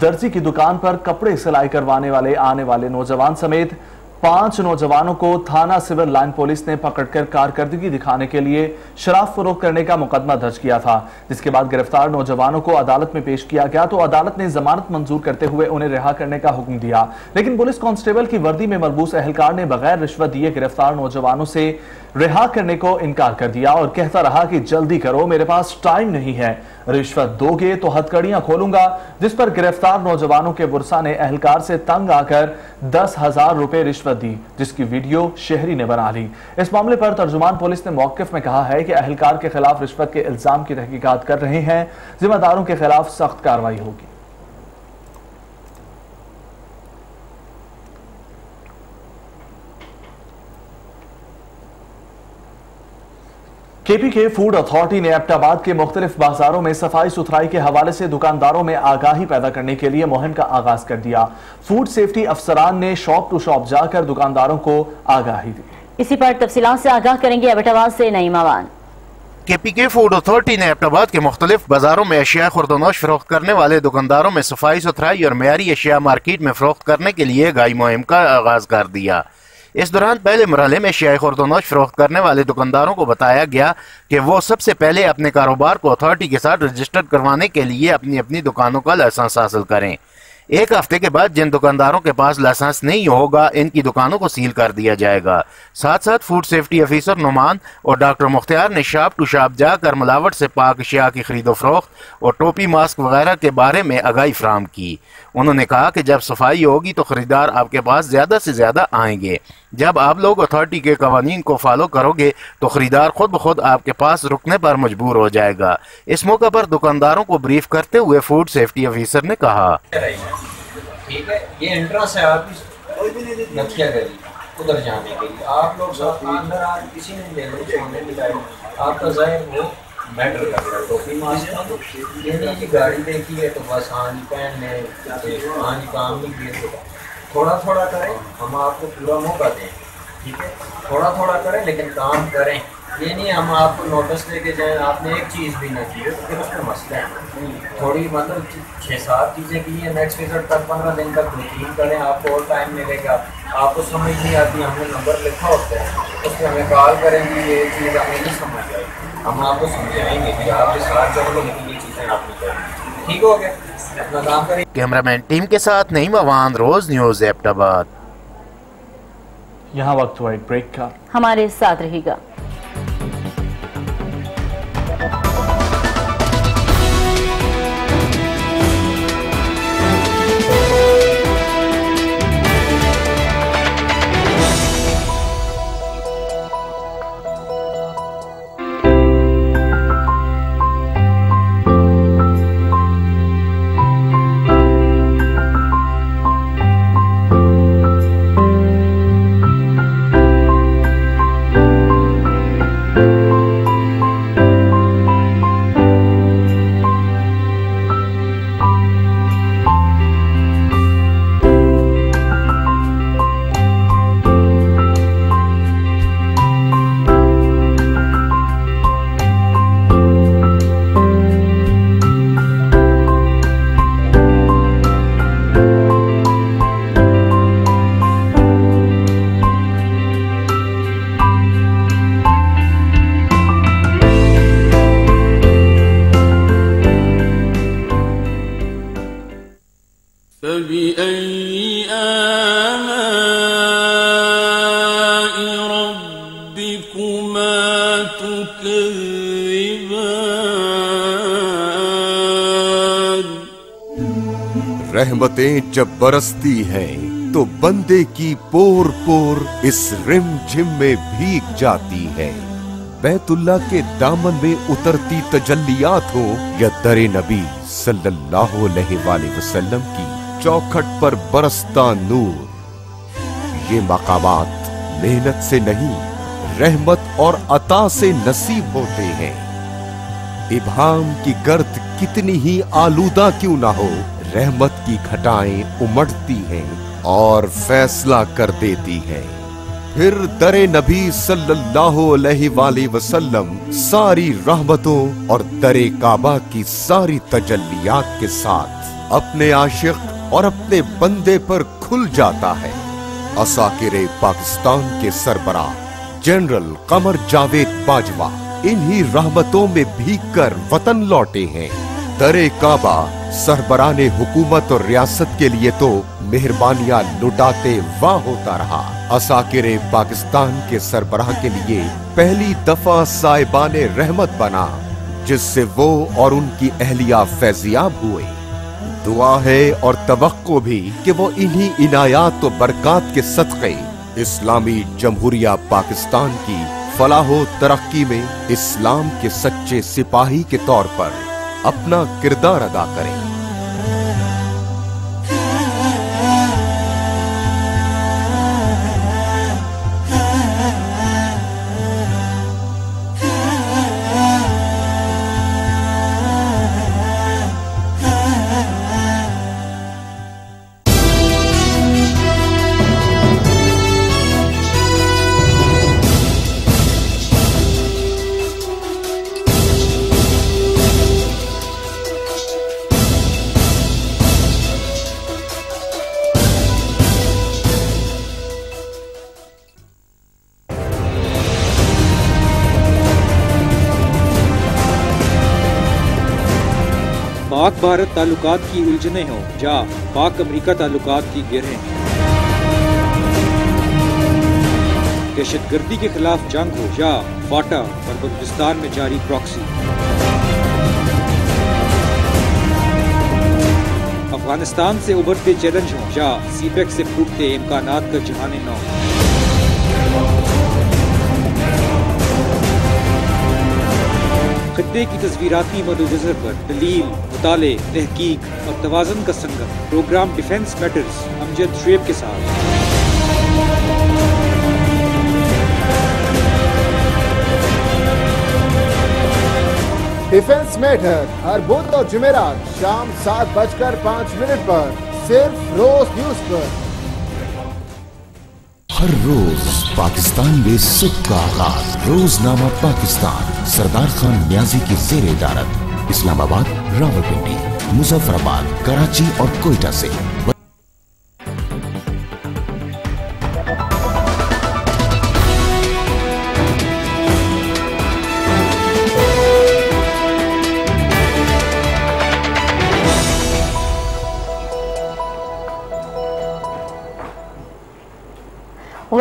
درزی کی دکان پر کپڑے سلائی کروانے والے آنے والے نوجوان سمیت پانچ نوجوانوں کو تھانہ سول لائن پولیس نے پکڑ کر کارکردگی دکھانے کے لیے شراب فروخت کرنے کا مقدمہ درج کیا تھا، جس کے بعد گرفتار نوجوانوں کو عدالت میں پیش کیا گیا تو عدالت نے ضمانت منظور کرتے ہوئے انہیں رہا کرنے کا حکم دیا۔ لیکن پولیس کانسٹیبل کی وردی میں ملبوس اہلکار نے بغیر رشوت دیے گرفتار نوجوانوں سے رہا کرنے کو انکار کر دیا اور کہتا رہا کہ جلدی کرو، میرے پاس ٹائم نہیں ہے۔ رشوت دو گے تو ہتکڑیاں کھولوں گا جس پر گرفتار نوجوانوں کے ورثہ نے اہلکار سے تنگ آ کر دس ہزار روپے رشوت دی، جس کی ویڈیو شہری نے بنا لی۔ اس معاملے پر ترجمان پولیس نے موقف میں کہا ہے کہ اہلکار کے خلاف رشوت کے الزام کی تحقیقات کر رہے ہیں۔ ذمہ داروں کے خلاف سخت کاروائی ہوگی۔ کے پی کے فوڈ اتھارٹی نے ایپٹ آباد کے مختلف بازاروں میں صفائی ستھرائی کے حوالے سے دکانداروں میں آگاہی پیدا کرنے کے لیے مہم کا آغاز کر دیا۔ فوڈ سیفٹی افسران نے شاپ ٹو شاپ جا کر دکانداروں کو آگاہی دی۔ اسی پر تفصیلات سے آگاہ کریں گے ایپٹ آباد سے نئی موان کے پی کے فوڈ آتھارٹی نے ایپٹ آباد کے مختلف بازاروں میں اشیاء خوردونوش فروخت کرنے والے دکانداروں میں صفائی ستھرائی اور معیاری اشیاء مارکیٹ میں فروخت کرنے کے لیے گائی مہم کا آغاز کر دیا۔ اس دوران پہلے مرحلے میں شیعہ خوردونوش فروخت کرنے والے دکانداروں کو بتایا گیا کہ وہ سب سے پہلے اپنے کاروبار کو آتھارٹی کے ساتھ رجسٹر کروانے کے لیے اپنی اپنی دکانوں کا لائسنس حاصل کریں۔ ایک ہفتے کے بعد جن دکانداروں کے پاس لائسنس نہیں ہوگا، ان کی دکانوں کو سیل کر دیا جائے گا۔ ساتھ ساتھ فوڈ سیفٹی افیسر نعمان اور ڈاکٹر مختار نے شاپ ٹو شاپ جا کر ملاوٹ سے پاک اشیاء کی خرید و فروخت اور ٹوپی ماسک وغیرہ کے بارے میں آگاہی فراہم کی۔ انہوں نے کہا کہ جب صفائی ہوگی تو خریدار آپ کے پاس زیادہ سے زیادہ آئیں گے۔ جب آپ لوگ اتھارٹی کے قوانین کو فالو کرو گے تو خریدار خود بخود آپ کے پاس رکنے پر مجبور ہو جائے گا۔ اس موقع پر دکانداروں کو بریف کرتے ہوئے فوڈ سیفٹی افیسر نے کہا۔ یہ ہے آپ ادھر جانے کے لیے۔ آپ لوگ اندر آج کسی نے لے لو سامنے کی گاڑی۔ آپ کا ظاہر وہ میٹر کر رہا ٹوپی ماسک یہ گاڑی دیکھی ہے تو بس ہاں جی پہن لیں ہاں جی کام نہیں کیے تو۔ تھوڑا تھوڑا کریں، ہم آپ کو پورا موقع دیں، ٹھیک ہے؟ تھوڑا تھوڑا کریں، لیکن کام کریں۔ یہ نہیں ہم آپ کو نوٹس لے کے جائیں، آپ نے ایک چیز بھی نہ کی ہے تو پھر اس میں مسئلہ ہے۔ تھوڑی مطلب چھ سات چیزیں کی ہیں نیکسٹ ویزٹ تک پندرہ دن تک روٹین کریں، آپ کو اور ٹائم ملے گا۔ آپ کو سمجھ نہیں آتی، ہم نے نمبر لکھا ہوتا ہے، اس پہ ہمیں کال کریں گے، یہ چیز ہمیں نہیں سمجھ آئی۔ ہم آپ کو سمجھائیں گے کہ آپ کے ساتھ چلو لیکن یہ چیزیں آپ نے کریں گے کیمرامین ٹیم کے ساتھ نئی موان روز نیوز ایپٹ آباد۔ یہاں وقت ہوا ایک بریک کا۔ ہمارے ساتھ رہے گا۔ جب برستی ہے تو بندے کی پور پور اس رم جم میں بھیگ جاتی ہے۔ بیت اللہ کے دامن میں اترتی تجلیات ہو یا در نبی صلی اللہ علیہ وآلہ وسلم کی چوکھٹ پر برستا نور۔ یہ مقامات محنت سے نہیں، رحمت اور عطا سے نصیب ہوتے ہیں۔ ابہام کی گرد کتنی ہی آلودہ کیوں نہ ہو رحمت کی گھٹائیں امڑتی ہیں اور فیصلہ کر دیتی ہیں۔ پھر در نبی صلی اللہ علیہ وآلہ وسلم ساری رحمتوں اور در کعبہ کی ساری تجلیات کے ساتھ اپنے عاشق اور اپنے بندے پر کھل جاتا ہے۔ اساکر پاکستان کے سربراہ جنرل قمر جاوید باجوہ انہی رحمتوں میں بھیگ کر وطن لوٹے ہیں۔ در کعبہ سربراہ حکومت اور ریاست کے لیے تو مہربانیاں لٹاتے واہ ہوتا رہا۔ اساکر پاکستان کے سربراہ کے لیے پہلی دفعہ سائبان رحمت بنا، جس سے وہ اور ان کی اہلیہ فیضیاب ہوئے۔ دعا ہے اور توقع بھی کہ وہ انہی عنایات و برکات کے صدقے اسلامی جمہوریہ پاکستان کی فلاح و ترقی میں اسلام کے سچے سپاہی کے طور پر اپنا کردار ادا کریں۔ بھارت تعلقات کی الجھنے ہوں جا پاک امریکہ تعلقات کی گرہیں دہشت گردی کے خلاف جنگ ہو یا فاٹا اور بلوچستان میں جاری پراکسی۔ افغانستان سے ابھرتے چیلنج ہوں یا سی پیک سے پھوٹتے امکانات کا جہانے نو۔ خطے کی تصویراتی مدوجزر پر دلیل مطالعے تحقیق اور توازن کا سنگم۔ Programme defence matters Amjad Shoaib کے ساتھ۔ ڈیفنس میٹر ہر بدھ اور جمعرات شام سات بج کر پانچ منٹ پر صرف روز نیوز پر۔ ہر روز پاکستان میں سکھ کا آغاز روز نامہ پاکستان۔ سردار خان نیازی کی زیر ادارت، اسلام آباد، راولپنڈی مظفر آباد کراچی اور کوئٹہ سے۔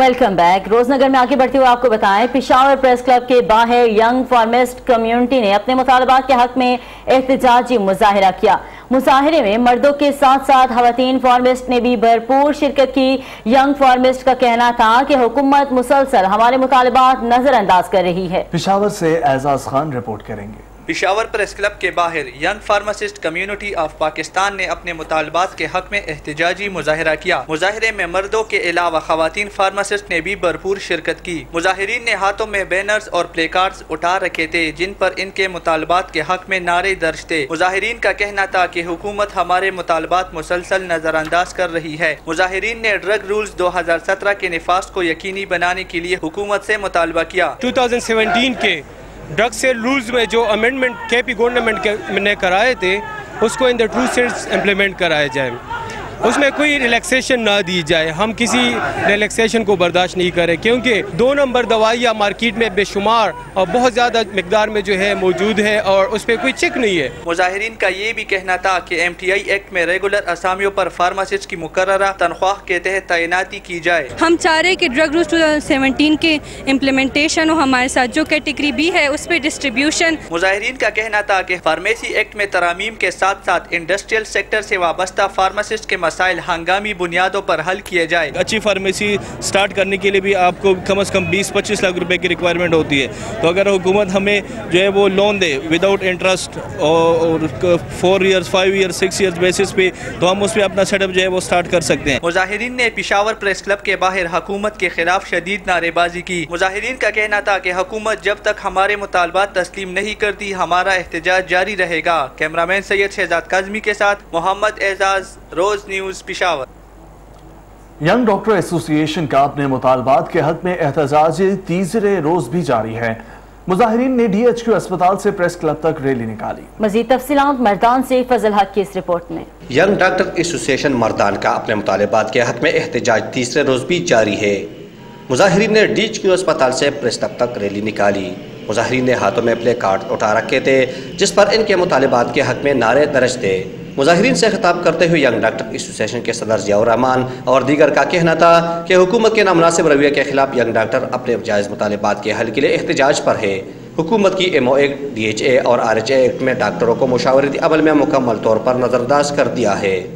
ویلکم بیک روز نگر میں آگے بڑھتے ہوئے آپ کو بتائیں، پشاور پریس کلپ کے باہر ینگ فارمیسٹ کمیونٹی نے اپنے مطالبات کے حق میں احتجاجی مظاہرہ کیا۔ مظاہرے میں مردوں کے ساتھ ساتھ خواتین فارمسٹ نے بھی بھرپور شرکت کی۔ ینگ فارمسٹ کا کہنا تھا کہ حکومت مسلسل ہمارے مطالبات نظر انداز کر رہی ہے۔ پشاور سے اعزاز خان رپورٹ کریں گے۔ پشاور پریس کلب کے باہر young pharmacist community of Pakistan نے اپنے مطالبات کے حق میں احتجاجی مظاہرہ کیا۔ مظاہرے میں مردوں کے علاوہ خواتین فارماسسٹ نے بھی بھرپور شرکت کی۔ مظاہرین نے ہاتھوں میں بینرز اور پلے کارڈز اٹھا رکھے تھے، جن پر ان کے مطالبات کے حق میں نعرے درج تھے۔ مظاہرین کا کہنا تھا کہ حکومت ہمارے مطالبات مسلسل نظر انداز کر رہی ہے۔ مظاہرین نے ڈرگ رولز دو ہزار سترہ کے نفاذ کو یقینی بنانے کے لیے حکومت سے مطالبہ کیا۔ 2017 کے ڈرگ سیل رولز میں جو امینڈمنٹ کے پی گورنمنٹ نے کرائے تھے، اس کو in the true sales implement کرایا جائے۔ اس میں کوئی ریلیکسیشن نہ دی جائے۔ ہم کسی ریلیکسیشن کو برداشت نہیں کریں کیونکہ دو نمبر دوائیاں مارکیٹ میں بے شمار اور بہت زیادہ مقدار میں جو ہے موجود ہے اور اس پہ کوئی چیک نہیں ہے۔ مظاہرین کا یہ بھی کہنا تھا کہ ایم ٹی آئی ایکٹ میں ریگولر اسامیوں پر فارماسسٹ کی مقررہ تنخواہ کے تحت تعیناتی کی جائے۔ ہم چاہ رہے کہ ڈرگ روز 2017 کے امپلیمنٹیشن اور ہمارے ساتھ جو کیٹیگری بھی ہے اس پہ ڈسٹریبیوشن مظاہرین کا کہنا تھا کہ فارمیسی ایکٹ میں ترامیم کے ساتھ ساتھ انڈسٹریل سیکٹر سے وابستہ فارماسسٹ کے مسائل ہنگامی بنیادوں پر حل کیے جائے اچھی فارمیسی سٹارٹ کرنے کے لیے بھی آپ کو کم از کم بیس پچیس لاکھ روپے کی ریکوائرمنٹ ہوتی ہے۔ تو اگر حکومت ہمیں جو ہے وہ لون دے وداؤٹ انٹرسٹ اور four years five years six years basis پہ تو ہم اس پہ اپنا سیٹ اپ جو ہے وہ سٹارٹ کر سکتے ہیں۔ مظاہرین نے پشاور پریس کلب کے باہر حکومت کے خلاف شدید نعرے بازی کی۔ مظاہرین کا کہنا تھا کہ حکومت جب تک ہمارے مطالبات تسلیم نہیں کرتی ہمارا احتجاج جاری رہے گا۔ کیمرامین سید شہزاد کاظمی کے ساتھ Muhammad Aizaz Roze news. News Peshawar. Young doctor association کا اپنے مطالبات کے حق میں احتجاج تیسرے روز بھی جاری ہے۔ مظاہرین نے ڈی ایچ کیو اسپتال سے پریس کلب تک ریلی نکالی۔ مزید تفصیلات مردان سے فضل حق کی اس رپورٹ میں۔ ینگ ڈاکٹر ایسوسی مردان کا اپنے مطالبات کے حق میں احتجاج تیسرے روز بھی جاری ہے۔ مظاہرین نے ڈی ایچ کیو اسپتال سے پریس کلب تک ریلی نکالی۔ مظاہرین نے ہاتھوں میں پلے کارڈ اٹھا رکھے تھے جس پر ان کے مطالبات کے حق میں نعرے درج تھے۔ مظاہرین سے خطاب کرتے ہوئے ینگ ڈاکٹر ایسوسیشن کے صدر ضیاء الرحمان اور دیگر کا کہنا تھا کہ حکومت کے نامناسب رویہ کے خلاف ینگ ڈاکٹر اپنے جائز مطالبات کے حل کے لیے احتجاج پر ہے۔ حکومت کی M O act D H A اور آر ایچ اے ایکٹ میں ڈاکٹروں کو مشاورتی عمل میں مکمل طور پر نظر انداز کر دیا ہے۔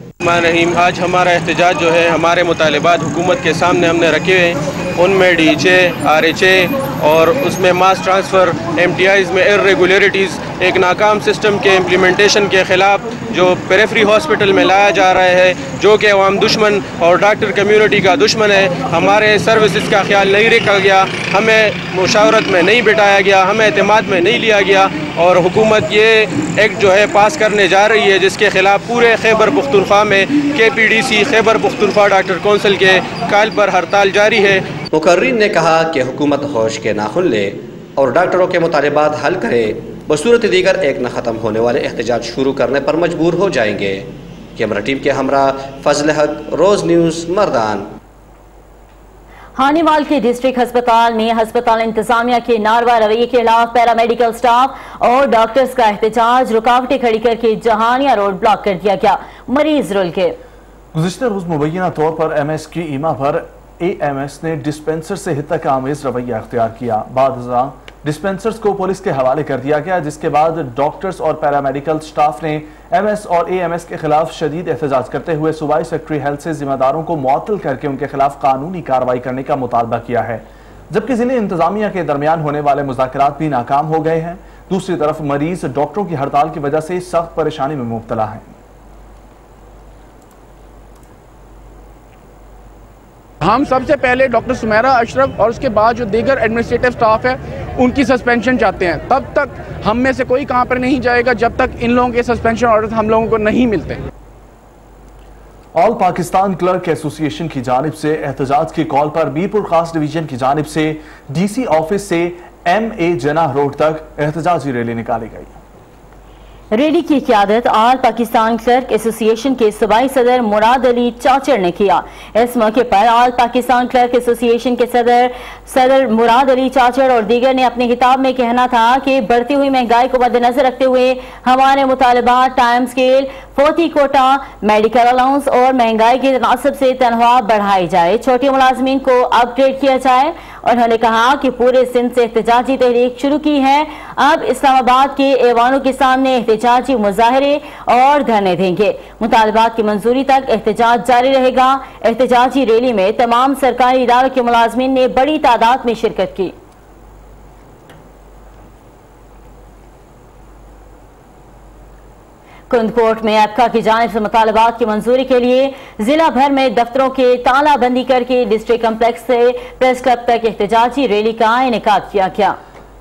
رحیم، آج ہمارا احتجاج جو ہے، ہمارے مطالبات حکومت کے سامنے ہم نے رکھے ہیں۔ ان میں D H A R H A اور اس میں mass transfer M T Is میں ارریگولیرٹیز ایک ناکام سسٹم کے امپلیمنٹیشن کے خلاف جو پیریفری ہاسپٹل میں لایا جا رہا ہے، جو کہ عوام دشمن اور ڈاکٹر کمیونٹی کا دشمن ہے۔ ہمارے سروسز کا خیال نہیں رکھا گیا، ہمیں مشاورت میں نہیں بٹایا گیا، ہمیں اعتماد میں نہیں لیا گیا۔ اور حکومت یہ ایک جو ہے پاس کرنے جا رہی ہے، جس کے خلاف پورے خیبر پختونخوا میں K P D C Khyber Pakhtunkhwa doctor council کے کال پر ہڑتال جاری ہے۔ مقررین نے کہا کہ حکومت ہوش کے ناخن لے اور ڈاکٹروں کے مطالبات حل کرے۔ بصورت دیگر ایک نہ ختم ہونے والے احتجاج شروع کرنے پر مجبور ہو جائیں گے۔ کیمرہ ٹیم کے ہمراہ فضل حق روز نیوز مردان۔ ہانیوال کے ڈسٹرکٹ ہسپتال میں ہسپتال انتظامیہ کے ناروا رویے کے خلاف پیرامیڈیکل سٹاف اور ڈاکٹرز کا احتجاج رکاوٹیں کھڑی کر کے جہانیہ روڈ بلاک کر دیا گیا۔ مریض رول کے گزشتہ روز مبینہ طور پر ایم ایس کی ایما پر اے ایم ایس نے ڈسپینسر سے حتہ کا آمیز رویہ اختیار کیا۔ بعد ازاں ڈسپینسرز کو پولیس کے حوالے کر دیا گیا، جس کے بعد ڈاکٹرز اور پیرامیڈیکل سٹاف نے ایم ایس اور اے ایم ایس کے خلاف شدید احتجاج کرتے ہوئے صوبائی سیکٹری ہیلتھ سے ذمہ داروں کو معطل کر کے ان کے خلاف قانونی کاروائی کرنے کا مطالبہ کیا ہے۔ جبکہ ضلع انتظامیہ کے درمیان ہونے والے مذاکرات بھی ناکام ہو گئے ہیں۔ دوسری طرف مریض ڈاکٹروں کی ہڑتال کی وجہ سے سخت پریشانی میں مبتلا ہیں۔ ہم سب سے پہلے ڈاکٹر سمیرہ اشرف اور اس کے بعد جو دیگر ایڈمنسٹریٹو سٹاف ہے ان کی سسپینشن چاہتے ہیں۔ تب تک ہم میں سے کوئی کہاں پر نہیں جائے گا جب تک ان لوگوں کے سسپینشن آرڈر ہم لوگوں کو نہیں ملتے۔ آل پاکستان کلرک ایسوسی ایشن کی جانب سے احتجاج کی کال پر بیرپور خاص ڈویژن کی جانب سے ڈی سی آفس سے ایم اے جناح روڈ تک احتجاجی ریلی نکالی گئی۔ ریلی کی قیادت آل پاکستان کلرک ایسوسی ایشن کے صوبائی صدر مراد علی چاچر نے کیا۔ اس موقع پر آل پاکستان کلرک ایسوسی ایشن کے صدر صدر مراد علی چاچر اور دیگر نے اپنے خطاب میں کہنا تھا کہ بڑھتی ہوئی مہنگائی کو مد نظر رکھتے ہوئے ہمارے مطالبات ٹائم سکیل، فوتی کوٹا، میڈیکل الاؤنس اور مہنگائی کے تناسب سے تنخواہ بڑھائی جائے۔ چھوٹی ملازمین کو اپ گریڈ کیا جائے۔ انہوں نے کہا کہ پورے سندھ سے احتجاجی تحریک شروع کی ہے۔ اب اسلام آباد کے ایوانوں کے سامنے احتجاج احتجاجی مظاہرے اور دھرنے دیں گے۔ مطالبات کی منظوری تک احتجاج جاری رہے گا۔ احتجاجی ریلی میں تمام سرکاری اداروں کے ملازمین نے بڑی تعداد میں شرکت کی۔ کندکوٹ میں اپکا کی جانب سے مطالبات کی منظوری کے لیے ضلع بھر میں دفتروں کے تالا بندی کر کے ڈسٹرکٹ کمپلیکس سے پریس کلب تک احتجاجی ریلی کا انعقاد کیا گیا۔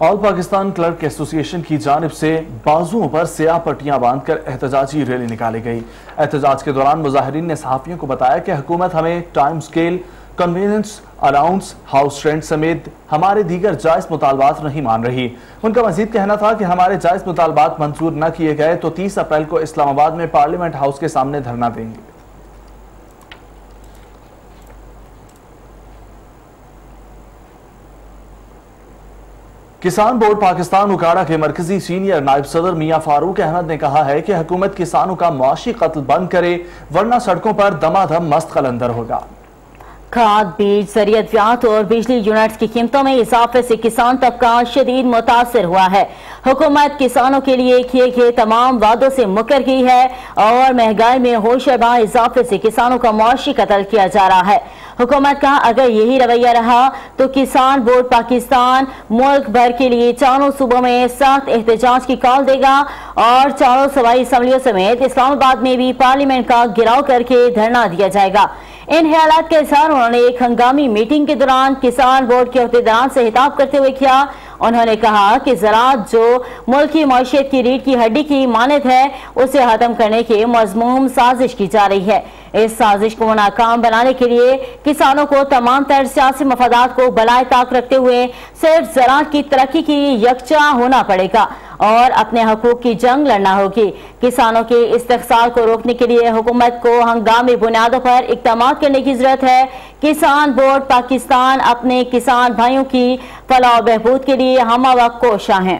آل پاکستان کلرک ایسوسی ایشن کی جانب سے بازوؤں پر سیاہ پٹیاں باندھ کر احتجاجی ریلی نکالی گئی۔ احتجاج کے دوران مظاہرین نے صحافیوں کو بتایا کہ حکومت ہمیں time scale conveyance allowance house rent سمیت ہمارے دیگر جائز مطالبات نہیں مان رہی۔ ان کا مزید کہنا تھا کہ ہمارے جائز مطالبات منظور نہ کیے گئے تو تیس اپریل کو اسلام آباد میں پارلیمنٹ ہاؤس کے سامنے دھرنا دیں گے۔ کسان بورڈ پاکستان اکاڑا کے مرکزی سینئر نائب صدر میاں فاروق احمد نے کہا ہے کہ حکومت کسانوں کا معاشی قتل بند کرے ورنہ سڑکوں پر دما دھم مست قلندر ہوگا۔ کھاد بیج زریعت ویات اور بجلی یونٹس کی قیمتوں میں اضافے سے کسان طبقہ شدید متاثر ہوا ہے۔ حکومت کسانوں کے لیے کیے گئے تمام وعدوں سے مکر گئی ہے اور مہنگائی میں ہوشربا اضافے سے کسانوں کا معاشی قتل کیا جا رہا ہے۔ حکومت کا اگر یہی رویہ رہا تو کسان بورڈ پاکستان ملک بھر کے لیے چاروں صوبوں میں سخت احتجاج کی کال دے گا اور چاروں سوائی اسمبلیوں سمیت اسلام آباد میں بھی پارلیمنٹ کا گراؤ کر کے دھرنا دیا جائے گا۔ ان خیالات کے اظہار انہوں نے ایک ہنگامی میٹنگ کے دوران کسان بورڈ کے عہدیداران سے خطاب کرتے ہوئے کیا انہوں نے کہا کہ زراعت جو ملکی معیشت کی ریڑھ کی ہڈی کی مانت ہے، اسے ختم کرنے کے مضموم سازش کی جا رہی ہے۔ اس سازش کو ناکام بنانے کے لیے کسانوں کو تمام تر سیاسی مفادات کو بلائے طاق رکھتے ہوئے صرف زراعت کی ترقی کی یکچہ ہونا پڑے گا اور اپنے حقوق کی جنگ لڑنا ہوگی۔ کسانوں کے استخصال کو روکنے کے لیے حکومت کو ہنگامی بنیادوں پر اقدامات کرنے کی ضرورت ہے۔ کسان بورڈ پاکستان اپنے کسان بھائیوں کی فلاح و بہبود کے لیے ہمہ وقت کوشاں ہیں۔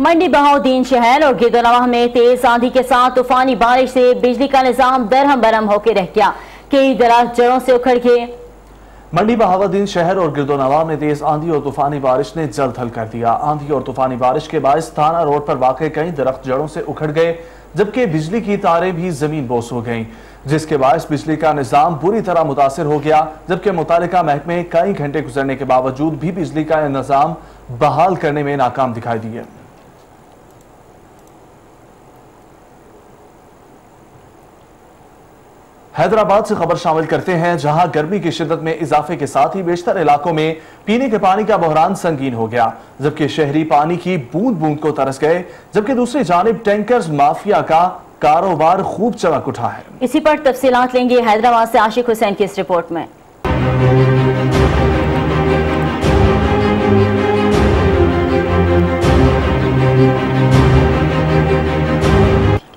منڈی بہاؤدین شہر اور گردونواح میں تیز آندھی کے ساتھ طوفانی بارش سے بجلی کا نظام درہم برہم ہو کے رہ گیا۔ کئی درخت جڑوں سے اکھڑ گئے۔ منڈی بہاؤدین شہر اور گردونواح میں تیز آندھی اور طوفانی بارش نے جلد حل کر دیا۔ آندھی اور طوفانی بارش کے باعث تھانہ روڈ پر واقع کئی درخت جڑوں سے اکھڑ گئے۔ جبکہ بجلی کی تارے بھی زمین بوس ہو گئیں۔ جس کے باعث بجلی کا نظام بری طرح متاثر ہو گیا، جبکہ متعلقہ محکمے کئی گھنٹے گزرنے کے باوجود بھی بجلی کا نظام بحال کرنے میں ناکام دکھائی دیے حیدرآباد سے خبر شامل کرتے ہیں، جہاں گرمی کی شدت میں اضافے کے ساتھ ہی بیشتر علاقوں میں پینے کے پانی کا بحران سنگین ہو گیا۔ جبکہ شہری پانی کی بوند بوند کو ترس گئے، جبکہ دوسری جانب ٹینکرز مافیا کا کاروبار خوب چمک اٹھا ہے۔ اسی پر تفصیلات لیں گے حیدرآباد سے عاشق حسین کی اس رپورٹ میں۔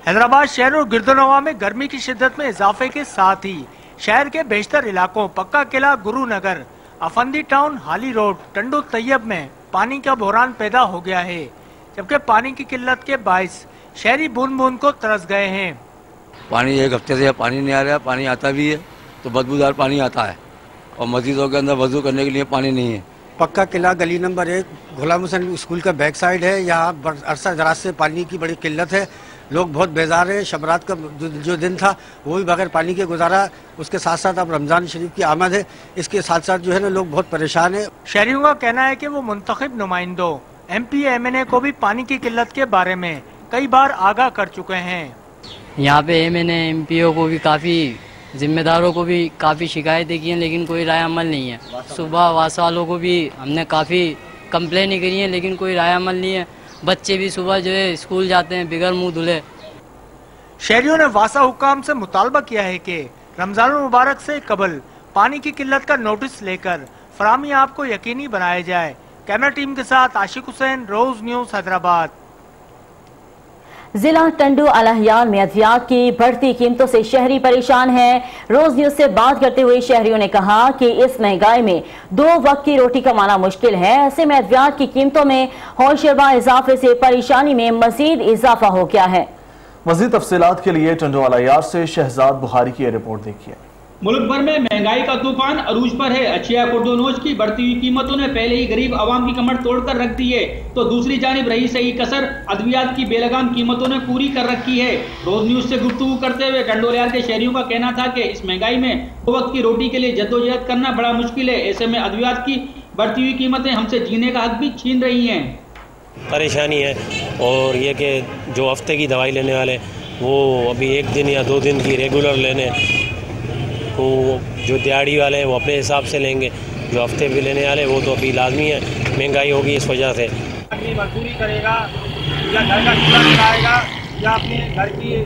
حیدرآباد شہر اور گرد و نوا میں گرمی کی شدت میں اضافے کے ساتھ ہی شہر کے بیشتر علاقوں پکا قلعہ گرو نگر افندی ٹاؤن ہالی روڈ ٹنڈو طیب میں پانی کا بحران پیدا ہو گیا ہے جبکہ پانی کی قلت کے باعث شہری بون بون کو ترس گئے ہیں۔ پانی ایک ہفتے سے پانی نہیں آ رہا پانی آتا بھی ہے تو بدبودار پانی آتا ہے۔ اور مسجدوں کے اندر وضو کرنے کے لیے پانی نہیں ہے۔ پکا قلعہ گلی نمبر ایک غلام حسین اسکول کا بیک سائیڈ ہے یہاں عرصہ دراز سے پانی کی بڑی قلت ہے۔ لوگ بہت بیزار ہیں شب رات کا جو دن تھا وہ بھی بغیر پانی کے گزارا۔ اس کے ساتھ ساتھ اب رمضان شریف کی آمد ہے۔ اس کے ساتھ ساتھ جو ہے نا لوگ بہت پریشان ہیں۔ شہریوں کا کہنا ہے کہ وہ منتخب نمائندوں M P M N A کو بھی پانی کی قلت کے بارے میں کئی بار آگاہ کر چکے ہیں۔ یہاں پہ M N A M P O کو بھی کافی ذمہ داروں کو بھی کافی شکایتیں کی ہیں لیکن کوئی رائے عمل نہیں ہے۔ صبح والوں کو بھی ہم نے کافی کمپلینیں کری ہیں لیکن کوئی رائے عمل نہیں ہے۔ بچے بھی صبح جو ہے اسکول جاتے ہیں، بغیر منہ دھلے۔ شہریوں نے واسا حکام سے مطالبہ کیا ہے کہ رمضان مبارک سے قبل پانی کی قلت کا نوٹس لے کر فراہمی آپ کو یقینی بنایا جائے۔ کیمرہ ٹیم کے ساتھ عاشق حسین، روز نیوز حیدرآباد۔ ضلع ٹنڈو الہیال میں ادویات کی بڑھتی قیمتوں سے شہری پریشان ہیں۔ روز نیوز سے بات کرتے ہوئے شہریوں نے کہا کہ اس مہنگائی میں دو وقت کی روٹی کمانا مشکل ہے۔ ایسے میں ادویات کی قیمتوں میں ہوشربا اضافے سے پریشانی میں مزید اضافہ ہو گیا ہے۔ مزید تفصیلات کے لیے ٹنڈو الہیال سے شہزاد بخاری کی رپورٹ دیکھیے۔ ملک بھر میں مہنگائی کا طوفان عروج پر ہے۔ اچھیا کردونوش کی بڑھتی ہوئی قیمتوں نے پہلے ہی غریب عوام کی کمر توڑ کر رکھ دی ہے۔ تو دوسری جانب رہی سے ہی قصر ادویات کی بے لگام قیمتوں نے پوری کر رکھی ہے۔ روز نیوز سے گفتگو کرتے ہوئے ڈنڈولیار کے شہریوں کا کہنا تھا کہ اس مہنگائی میں دو وقت کی روٹی کے لیے جدوجہد کرنا بڑا مشکل ہے۔ ایسے میں ادویات کی بڑھتی ہوئی قیمتیں ہم سے جینے کا حق بھی چھین رہی ہیں۔ پریشانی ہے۔ اور یہ کہ جو ہفتے کی دوائی لینے والے، وہ ابھی ایک دن یا دو دن کی ریگولر لینے کو جو دیہڑی والے ہیں وہ اپنے حساب سے لیں گے، جو ہفتے بھی لینے والے وہ تو ابھی لازمی ہے، مہنگائی ہوگی اس وجہ سے۔ مزدوری کرے گا یا گھر کا گا یا اپنے گھر کی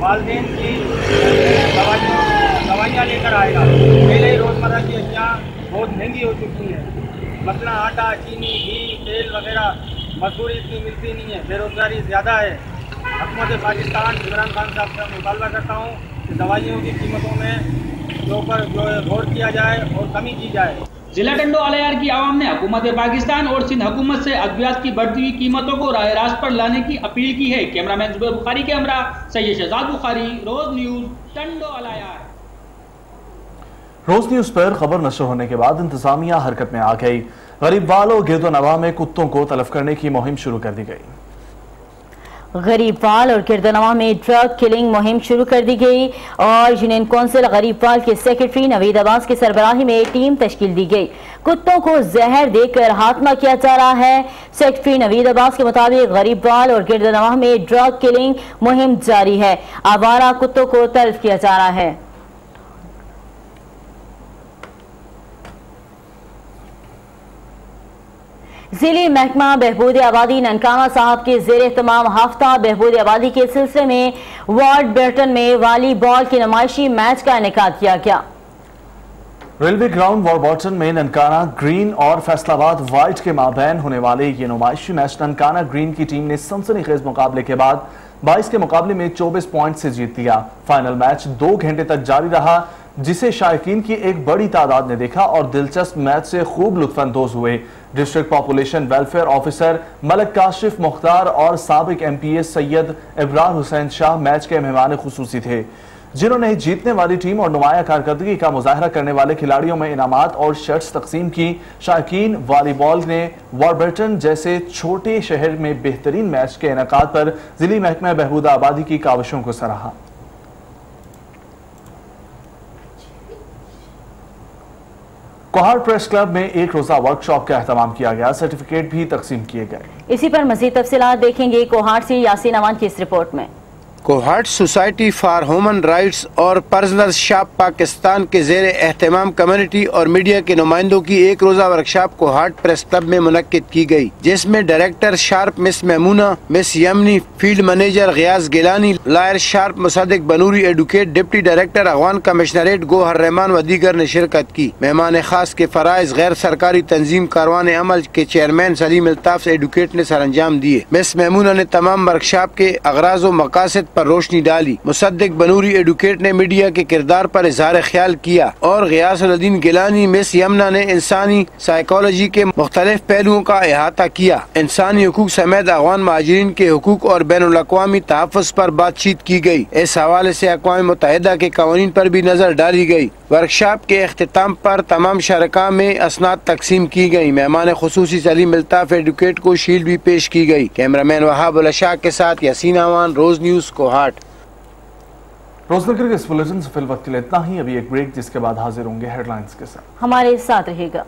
والدین کی دوائیاں لے کر آئے گا۔ کی اشیاء بہت مہنگی ہو چکی ہیں۔ مثلا آٹا، چینی، گھی، تیل وغیرہ مزدوری اتنی ملتی نہیں ہے، بے روزگاری زیادہ ہے۔ حکومت پاکستان، عمران خان صاحب کا مطالبہ کرتا ہوں کہ دوائیوں کی قیمتوں میں کے اوپر جو غور کی ضلع ڈنڈو آلیار کی عوام نے حکومت پاکستان اور سندھ حکومت سے ادویات کی بڑھتی ہوئی قیمتوں کو راہ راست پر لانے کی اپیل کی ہے۔ کیمرامین زبیر بخاری کے ہمراہ سید شہزاد بخاری روز نیوز ڈنڈو آلیار روز نیوز پر خبر نشر ہونے کے بعد انتظامیہ حرکت میں آ گئی۔ غریب والوں گرد و نواح میں کتوں کو تلف کرنے کی مہم شروع کر دی گئی۔ غریب پال اور کردنوہ میں ڈرگ کلنگ مہم شروع کر دی گئی اور یونین کونسل غریب پال کے سیکرٹری نوید عباس کے سربراہی میں ٹیم تشکیل دی گئی۔ کتوں کو زہر دے کر خاتمہ کیا جا رہا ہے؟ سیکرٹری نوید عباس کے مطابق غریب پال اور کردنوہ میں ڈرگ کلنگ مہم جاری ہے۔ آوارہ کتوں کو تلف کیا جا رہا ہے؟ ضلع محکمہ بہبود آبادی ننکانہ صاحب کے زیر اہتمام ہفتہ بہبود آبادی کے سلسلے میں وارڈ برٹن میں والی بال کی نمائشی میچ کا انعقاد کیا گیا۔ ریلوے گراؤنڈ واربورٹن میں ننکانہ گرین اور فیصل آباد وائٹ کے مابین ہونے والے یہ نمائشی میچ ننکانہ گرین کی ٹیم نے سنسنی خیز مقابلے کے بعد بائیس کے مقابلے میں چوبیس پوائنٹ سے جیت لیا۔ فائنل میچ دو گھنٹے تک جاری رہا۔ جسے شائقین کی ایک بڑی تعداد نے دیکھا اور دلچسپ میچ سے خوب لطف اندوز ہوئے۔ District population welfare officer Malik Kashif Mukhtar اور سابق M P S Syed Abrar Hussain Shah match کے مہمان خصوصی تھے۔ جنہوں نے جیتنے والی ٹیم اور نمایاں کارکردگی کا مظاہرہ کرنے والے کھلاڑیوں میں انعامات اور شرٹس تقسیم کی۔ شائقین والی بال نے واربرٹن جیسے چھوٹے شہر میں بہترین میچ کے انعقاد پر ضلعی محکمہ بہبود آبادی کی کاوشوں کو سراہا۔ کوہار پریس کلب میں ایک روزہ ورکشاپ کا اہتمام کیا گیا، سرٹیفکیٹ بھی تقسیم کیے گئے۔ اسی پر مزید تفصیلات دیکھیں گے کوہار سے یاسین امان کی اس رپورٹ میں۔ کوہارٹ سوسائٹی فار ہومن رائٹس اور پرزنر شاپ پاکستان کے زیر اہتمام کمیونٹی اور میڈیا کے نمائندوں کی ایک روزہ ورکشاپ کوہارٹ پریس کلب میں منعقد کی گئی، جس میں director SHARP miss Maimoona, miss Yamni, field manager Ghayas Gilani, lawyer SHARP Musaddiq Banuri advocate, deputy director Afghan commissionerate Gohar Rehman و دیگر نے شرکت کی۔ مہمان خاص کے فرائض غیر سرکاری تنظیم کاروان عمل کے چیئرمین سلیم الطاف ایڈوکیٹ نے سر انجام دیے۔ مس میمونہ نے تمام ورکشاپ کے اغراض و مقاصد پر روشنی ڈالی۔ مصدق بنوری ایڈوکیٹ نے میڈیا کے کردار پر اظہار خیال کیا اور غیاس الدین گیلانی مس یمنا نے انسانی سائیکالوجی کے مختلف پہلوؤں کا احاطہ کیا۔ انسانی حقوق سمیت افغان مہاجرین کے حقوق اور بین الاقوامی تحفظ پر بات چیت کی گئی۔ اس حوالے سے اقوام متحدہ کے قوانین پر بھی نظر ڈالی گئی۔ ورکشاپ کے اختتام پر تمام شرکا میں اسناد تقسیم کی گئی۔ مہمان خصوصی سلیم الطاف ایڈوکیٹ کو شیلڈ بھی پیش کی گئی۔ کیمرامین وہاب الشاق کے ساتھ یاسین آوان، روز نیوز کو ہاٹ روزنگر کے اس بلیٹن سے فی الوقت کے لیے اتنا ہی ابھی ایک بریک جس کے بعد حاضر ہوں گے ہیڈ لائنز کے ساتھ۔ ہمارے ساتھ رہے گا۔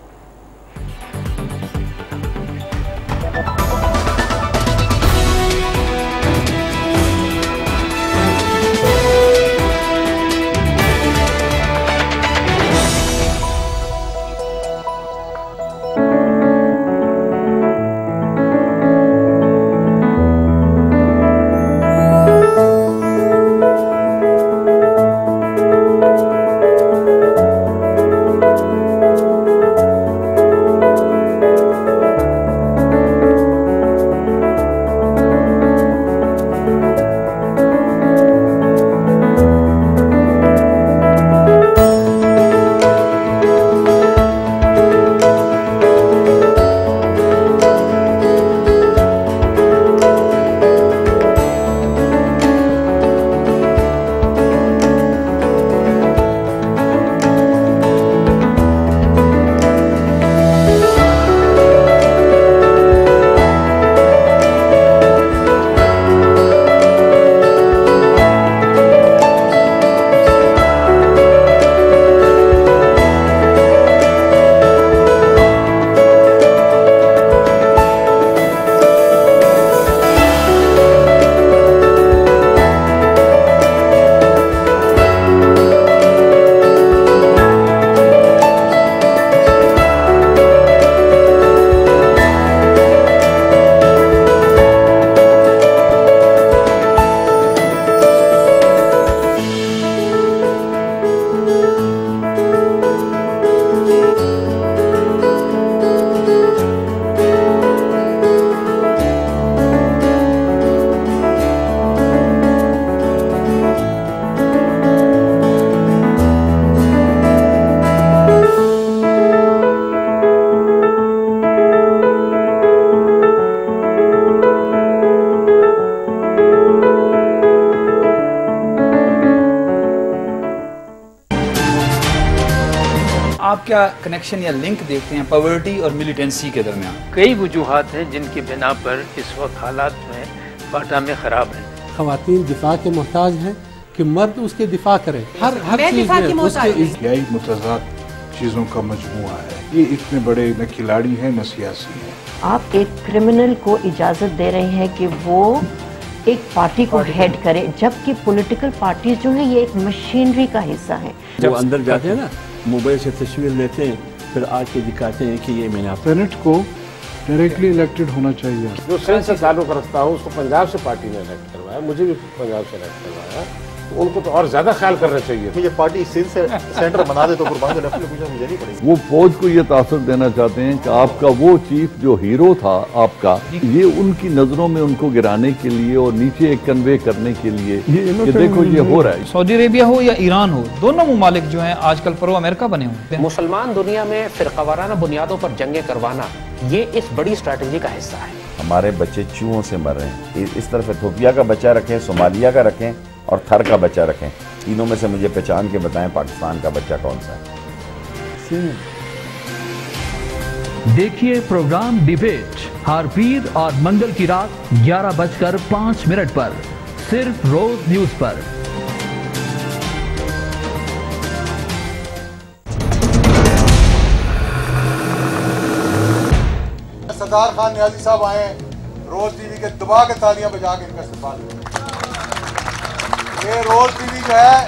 کنیکشن یا لنک دیکھتے ہیں پاورٹی اور ملیٹنسی کے درمیان۔ کئی وجوہات ہیں جن کی بنا پر اس وقت حالات میں باٹا میں خراب ہیں۔ خواتین دفاع کے محتاج ہیں کہ مرد اس کے دفاع کرے۔ ہر ہر چیز میں اس کے یہی متضاد چیزوں کا مجموعہ ہے۔ یہ اتنے بڑے نہ کھلاڑی ہیں نہ سیاسی ہیں۔ آپ ایک کرمنل کو اجازت دے رہے ہیں کہ وہ ایک پارٹی کو ہیڈ کرے۔ جبکہ پولیٹیکل پارٹیز جو ہیں یہ ایک مشینری کا حصہ ہیں۔ جب اندر جاتے ہیں نا۔ موبائل سے تصویر لیتے ہیں پھر آ کے دکھاتے ہیں کہ یہ میں نے سینٹ کو ڈائریکٹلی الیکٹڈ ہونا چاہیے۔ جو سینٹ سے تعلق رکھتا ہو اس کو پنجاب سے پارٹی نے الیکٹ کروایا مجھے بھی پنجاب سے الیکٹ کروایا۔ ان کو تو اور زیادہ خیال کرنا چاہیے۔ یہ پارٹی سندھ سے سینٹر بنا دے تو قربان مجھے نہیں پڑے وہ فوج کو یہ تاثر دینا چاہتے ہیں کہ آپ کا وہ چیف جو ہیرو تھا آپ کا جی۔ یہ ان کی نظروں میں ان کو گرانے کے لیے اور نیچے ایک کنوے کرنے کے لیے کہ دیکھو یہ ہو رہا ہے۔ سعودی عربیہ ہو یا ایران ہو دونوں ممالک جو ہیں آج کل پرو امریکہ بنے ہوئے مسلمان دنیا میں فرقہ وارانہ بنیادوں پر جنگیں کروانا یہ اس بڑی اسٹریٹجی کا حصہ ہے۔ ہمارے بچے چوہوں سے مر رہے ہیں۔ اس طرف ایتھوپیا کا بچہ رکھیں سومالیہ کا رکھیں اور تھر کا بچہ رکھیں۔ تینوں میں سے مجھے پہچان کے بتائیں پاکستان کا بچہ کون سا ہے۔ دیکھیے پروگرام ڈیبیٹ۔ ہر پیر اور منگل کی رات گیارہ بج کر پانچ منٹ پر۔ صرف روز نیوز پر۔ سردار خان نیازی صاحب آئے ہیں۔ روز ٹی وی کے دبا کے تالیاں بجا کے ان کا استقبال یہ روز ٹی وی جو ہے،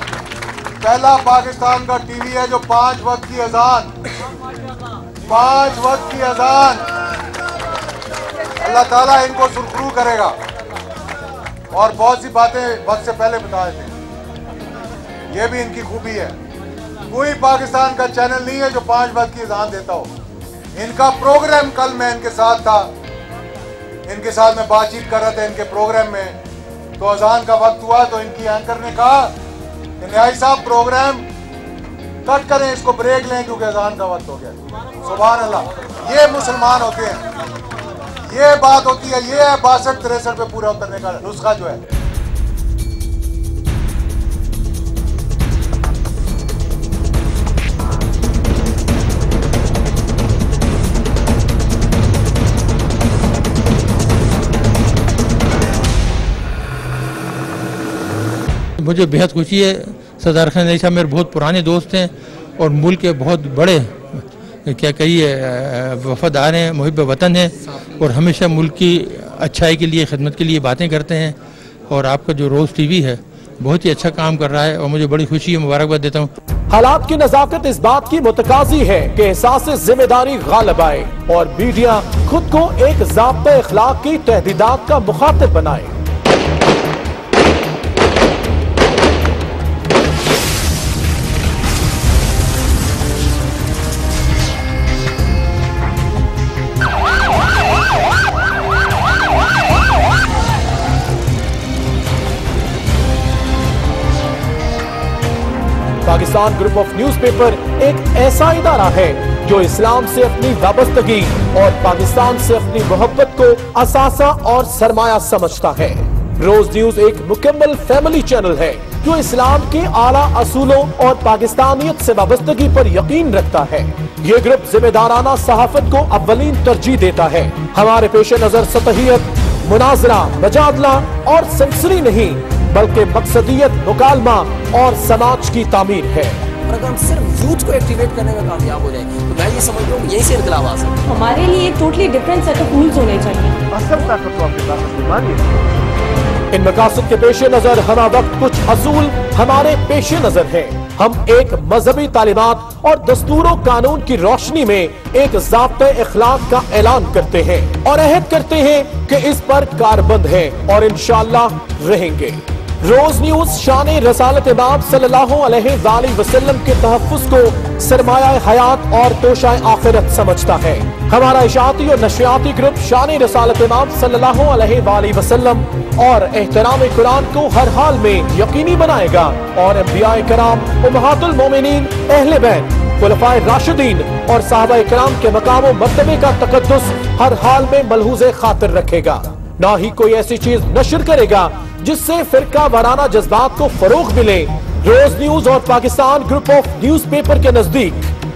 پہلا پاکستان کا ٹی وی ہے جو پانچ وقت کی اذان۔ پانچ وقت کی اذان۔ اللہ تعالیٰ ان کو سرخرو کرے گا۔ اور بہت سی باتیں وقت سے پہلے بتا دیتے تھے یہ بھی ان کی خوبی ہے۔ کوئی پاکستان کا چینل نہیں ہے جو پانچ وقت کی اذان دیتا ہو۔ ان کا پروگرام کل میں ان کے ساتھ تھا۔ ان کے ساتھ میں بات چیت کر رہا تھا ان کے پروگرام میں۔ تو اذان کا وقت ہوا تو ان کی اینکر نے کہا کہ نیائی صاحب پروگرام کٹ کریں، اس کو بریک لیں کیونکہ اذان کا وقت ہو گیا۔ سبحان اللہ۔ یہ مسلمان ہوتے ہیں۔ یہ بات ہوتی ہے، یہ ہے باسٹھ تریسٹھ پہ پورا اترنے کا نسخہ جو ہے۔ مجھے بہت خوشی ہے۔ سردار خان علی صاحب میرے بہت پرانے دوست ہیں اور ملک کے بہت بڑے، کیا کہیے، وفادار ہیں، محب وطن ہیں اور ہمیشہ ملک کی اچھائی کے لیے، خدمت کے لیے باتیں کرتے ہیں اور آپ کا جو روز ٹی وی ہے، بہت ہی اچھا کام کر رہا ہے اور مجھے بڑی خوشی ہے مبارکباد دیتا ہوں۔ حالات کی نزاکت اس بات کی متقاضی ہے کہ احساس ذمہ داری غالب آئے اور میڈیا خود کو ایک ضابطہ اخلاق کی تحدیدات کا مخاطب بنائے۔ Pakistan group of newspaper ایک ایسا ادارہ ہے جو اسلام سے اپنی وابستگی اور پاکستان سے اپنی محبت کو اثاثہ اور سرمایہ سمجھتا ہے۔ روز نیوز ایک مکمل فیملی چینل ہے جو اسلام کے اعلیٰ اصولوں اور پاکستانیت سے وابستگی پر یقین رکھتا ہے۔ یہ گروپ ذمہ دارانہ صحافت کو اولین ترجیح دیتا ہے۔ ہمارے پیش نظر سطحیت، مناظرہ، مجادلہ اور سنسری نہیں بلکہ مقصدیت مکالمہ اور سماج کی تعمیر ہے۔ اور اگر ہم صرف یوتھ کو ایکٹیویٹ کرنے میں کامیاب ہو جائیں تو میں یہ سمجھ ہوں یہی سے انقلاب آ سکتا ہمارے لیے ایک totally different set of rules ہونے چاہیے۔ ان مقاصد کے پیش نظر ہما وقت کچھ حصول ہمارے پیش نظر ہیں۔ ہم ایک مذہبی تعلیمات اور دستور و قانون کی روشنی میں ایک ضابطۂ اخلاق کا اعلان کرتے ہیں اور عہد کرتے ہیں کہ اس پر کاربند ہیں اور انشاءاللہ رہیں گے۔ روز نیوز شان رسالت باب صلی اللہ علیہ وآلہ وسلم کے تحفظ کو سرمایہ حیات اور توشہ آخرت سمجھتا ہے۔ ہمارا اشاعتی اور نشریاتی گروپ شان رسالت باب صلی اللہ علیہ وآلہ وسلم اور احترام قرآن کو ہر حال میں یقینی بنائے گا اور انبیاء کرام، امہات المومنین، اہل بین خلفاء راشدین اور صحابہ کرام کے مقام و مرتبے کا تقدس ہر حال میں ملحوظ خاطر رکھے گا۔ نہ ہی کوئی ایسی چیز نشر کرے گا جس سے فرقہ وارانہ جذبات کو فروغ ملے۔ روز نیوز اور Pakistan group of newspaper کے نزدیک۔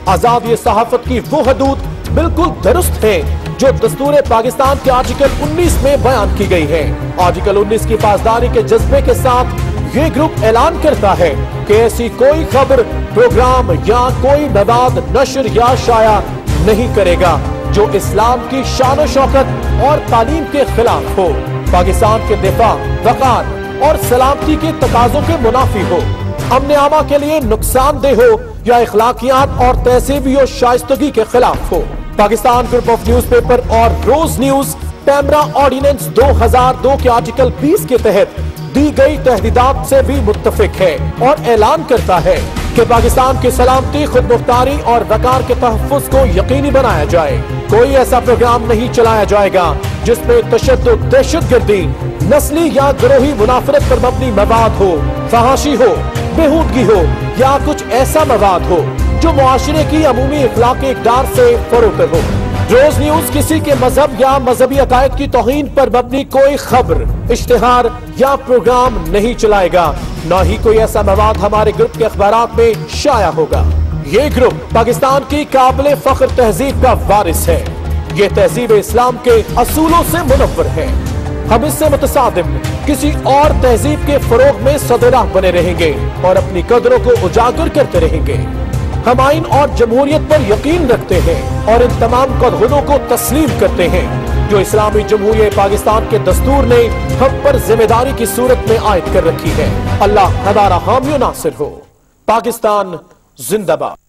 آزادی صحافت کی وہ حدود بالکل درست ہے جو دستور پاکستان کے آرٹیکل انیس میں بیان کی گئی ہے آرٹیکل انیس کی پاسداری کے جذبے کے ساتھ یہ گروپ اعلان کرتا ہے کہ ایسی کوئی خبر، پروگرام یا کوئی نواد نشر یا شائع نہیں کرے گا جو اسلام کی شان و شوکت اور تعلیم کے خلاف ہو۔ پاکستان کے دفاع، وقار اور سلامتی کے تقاضوں کے منافی ہو۔ امن عامہ کے لیے نقصان دہ ہو یا اخلاقیات اور تہذیبی و شائستگی کے خلاف ہو۔ Pakistan group of newspaper اور روز نیوز پیمرا آرڈیننس دو ہزار دو کے آرٹیکل بیس کے تحت دی گئی تحدیدات سے بھی متفق ہے اور اعلان کرتا ہے کہ پاکستان کی سلامتی خود مختاری اور وقار کے تحفظ کو یقینی بنایا جائے۔ کوئی ایسا پروگرام نہیں چلایا جائے گا جس میں تشدد، دہشت گردی، نسلی یا گروہی منافرت پر مبنی مواد ہو، فحاشی ہو بےہودگی ہو، یا کچھ ایسا مواد ہو جو معاشرے کی عمومی اخلاقی اقدار سے فروتر ہو۔ روز نیوز کسی کے مذہب یا مذہبی عقائد کی توہین پر مبنی کوئی خبر، اشتہار یا پروگرام نہیں چلائے گا۔ نہ ہی کوئی ایسا مواد ہمارے گروپ کے اخبارات میں شائع ہوگا۔ یہ گروپ پاکستان کی قابل فخر تہذیب کا وارث ہے۔ یہ تہذیب اسلام کے اصولوں سے منور ہے۔ ہم اس سے متصادم کسی اور تہذیب کے فروغ میں صدرہ بنے رہیں گے اور اپنی قدروں کو اجاگر کرتے رہیں گے۔ ہم آئین اور جمہوریت پر یقین رکھتے ہیں اور ان تمام قدغنوں کو تسلیم کرتے ہیں۔ جو اسلامی جمہوریہ پاکستان کے دستور نے ہم پر ذمہ داری کی صورت میں عائد کر رکھی ہے۔ اللہ ہمارا حامی و ناصر ہو۔ پاکستان زندہ باد۔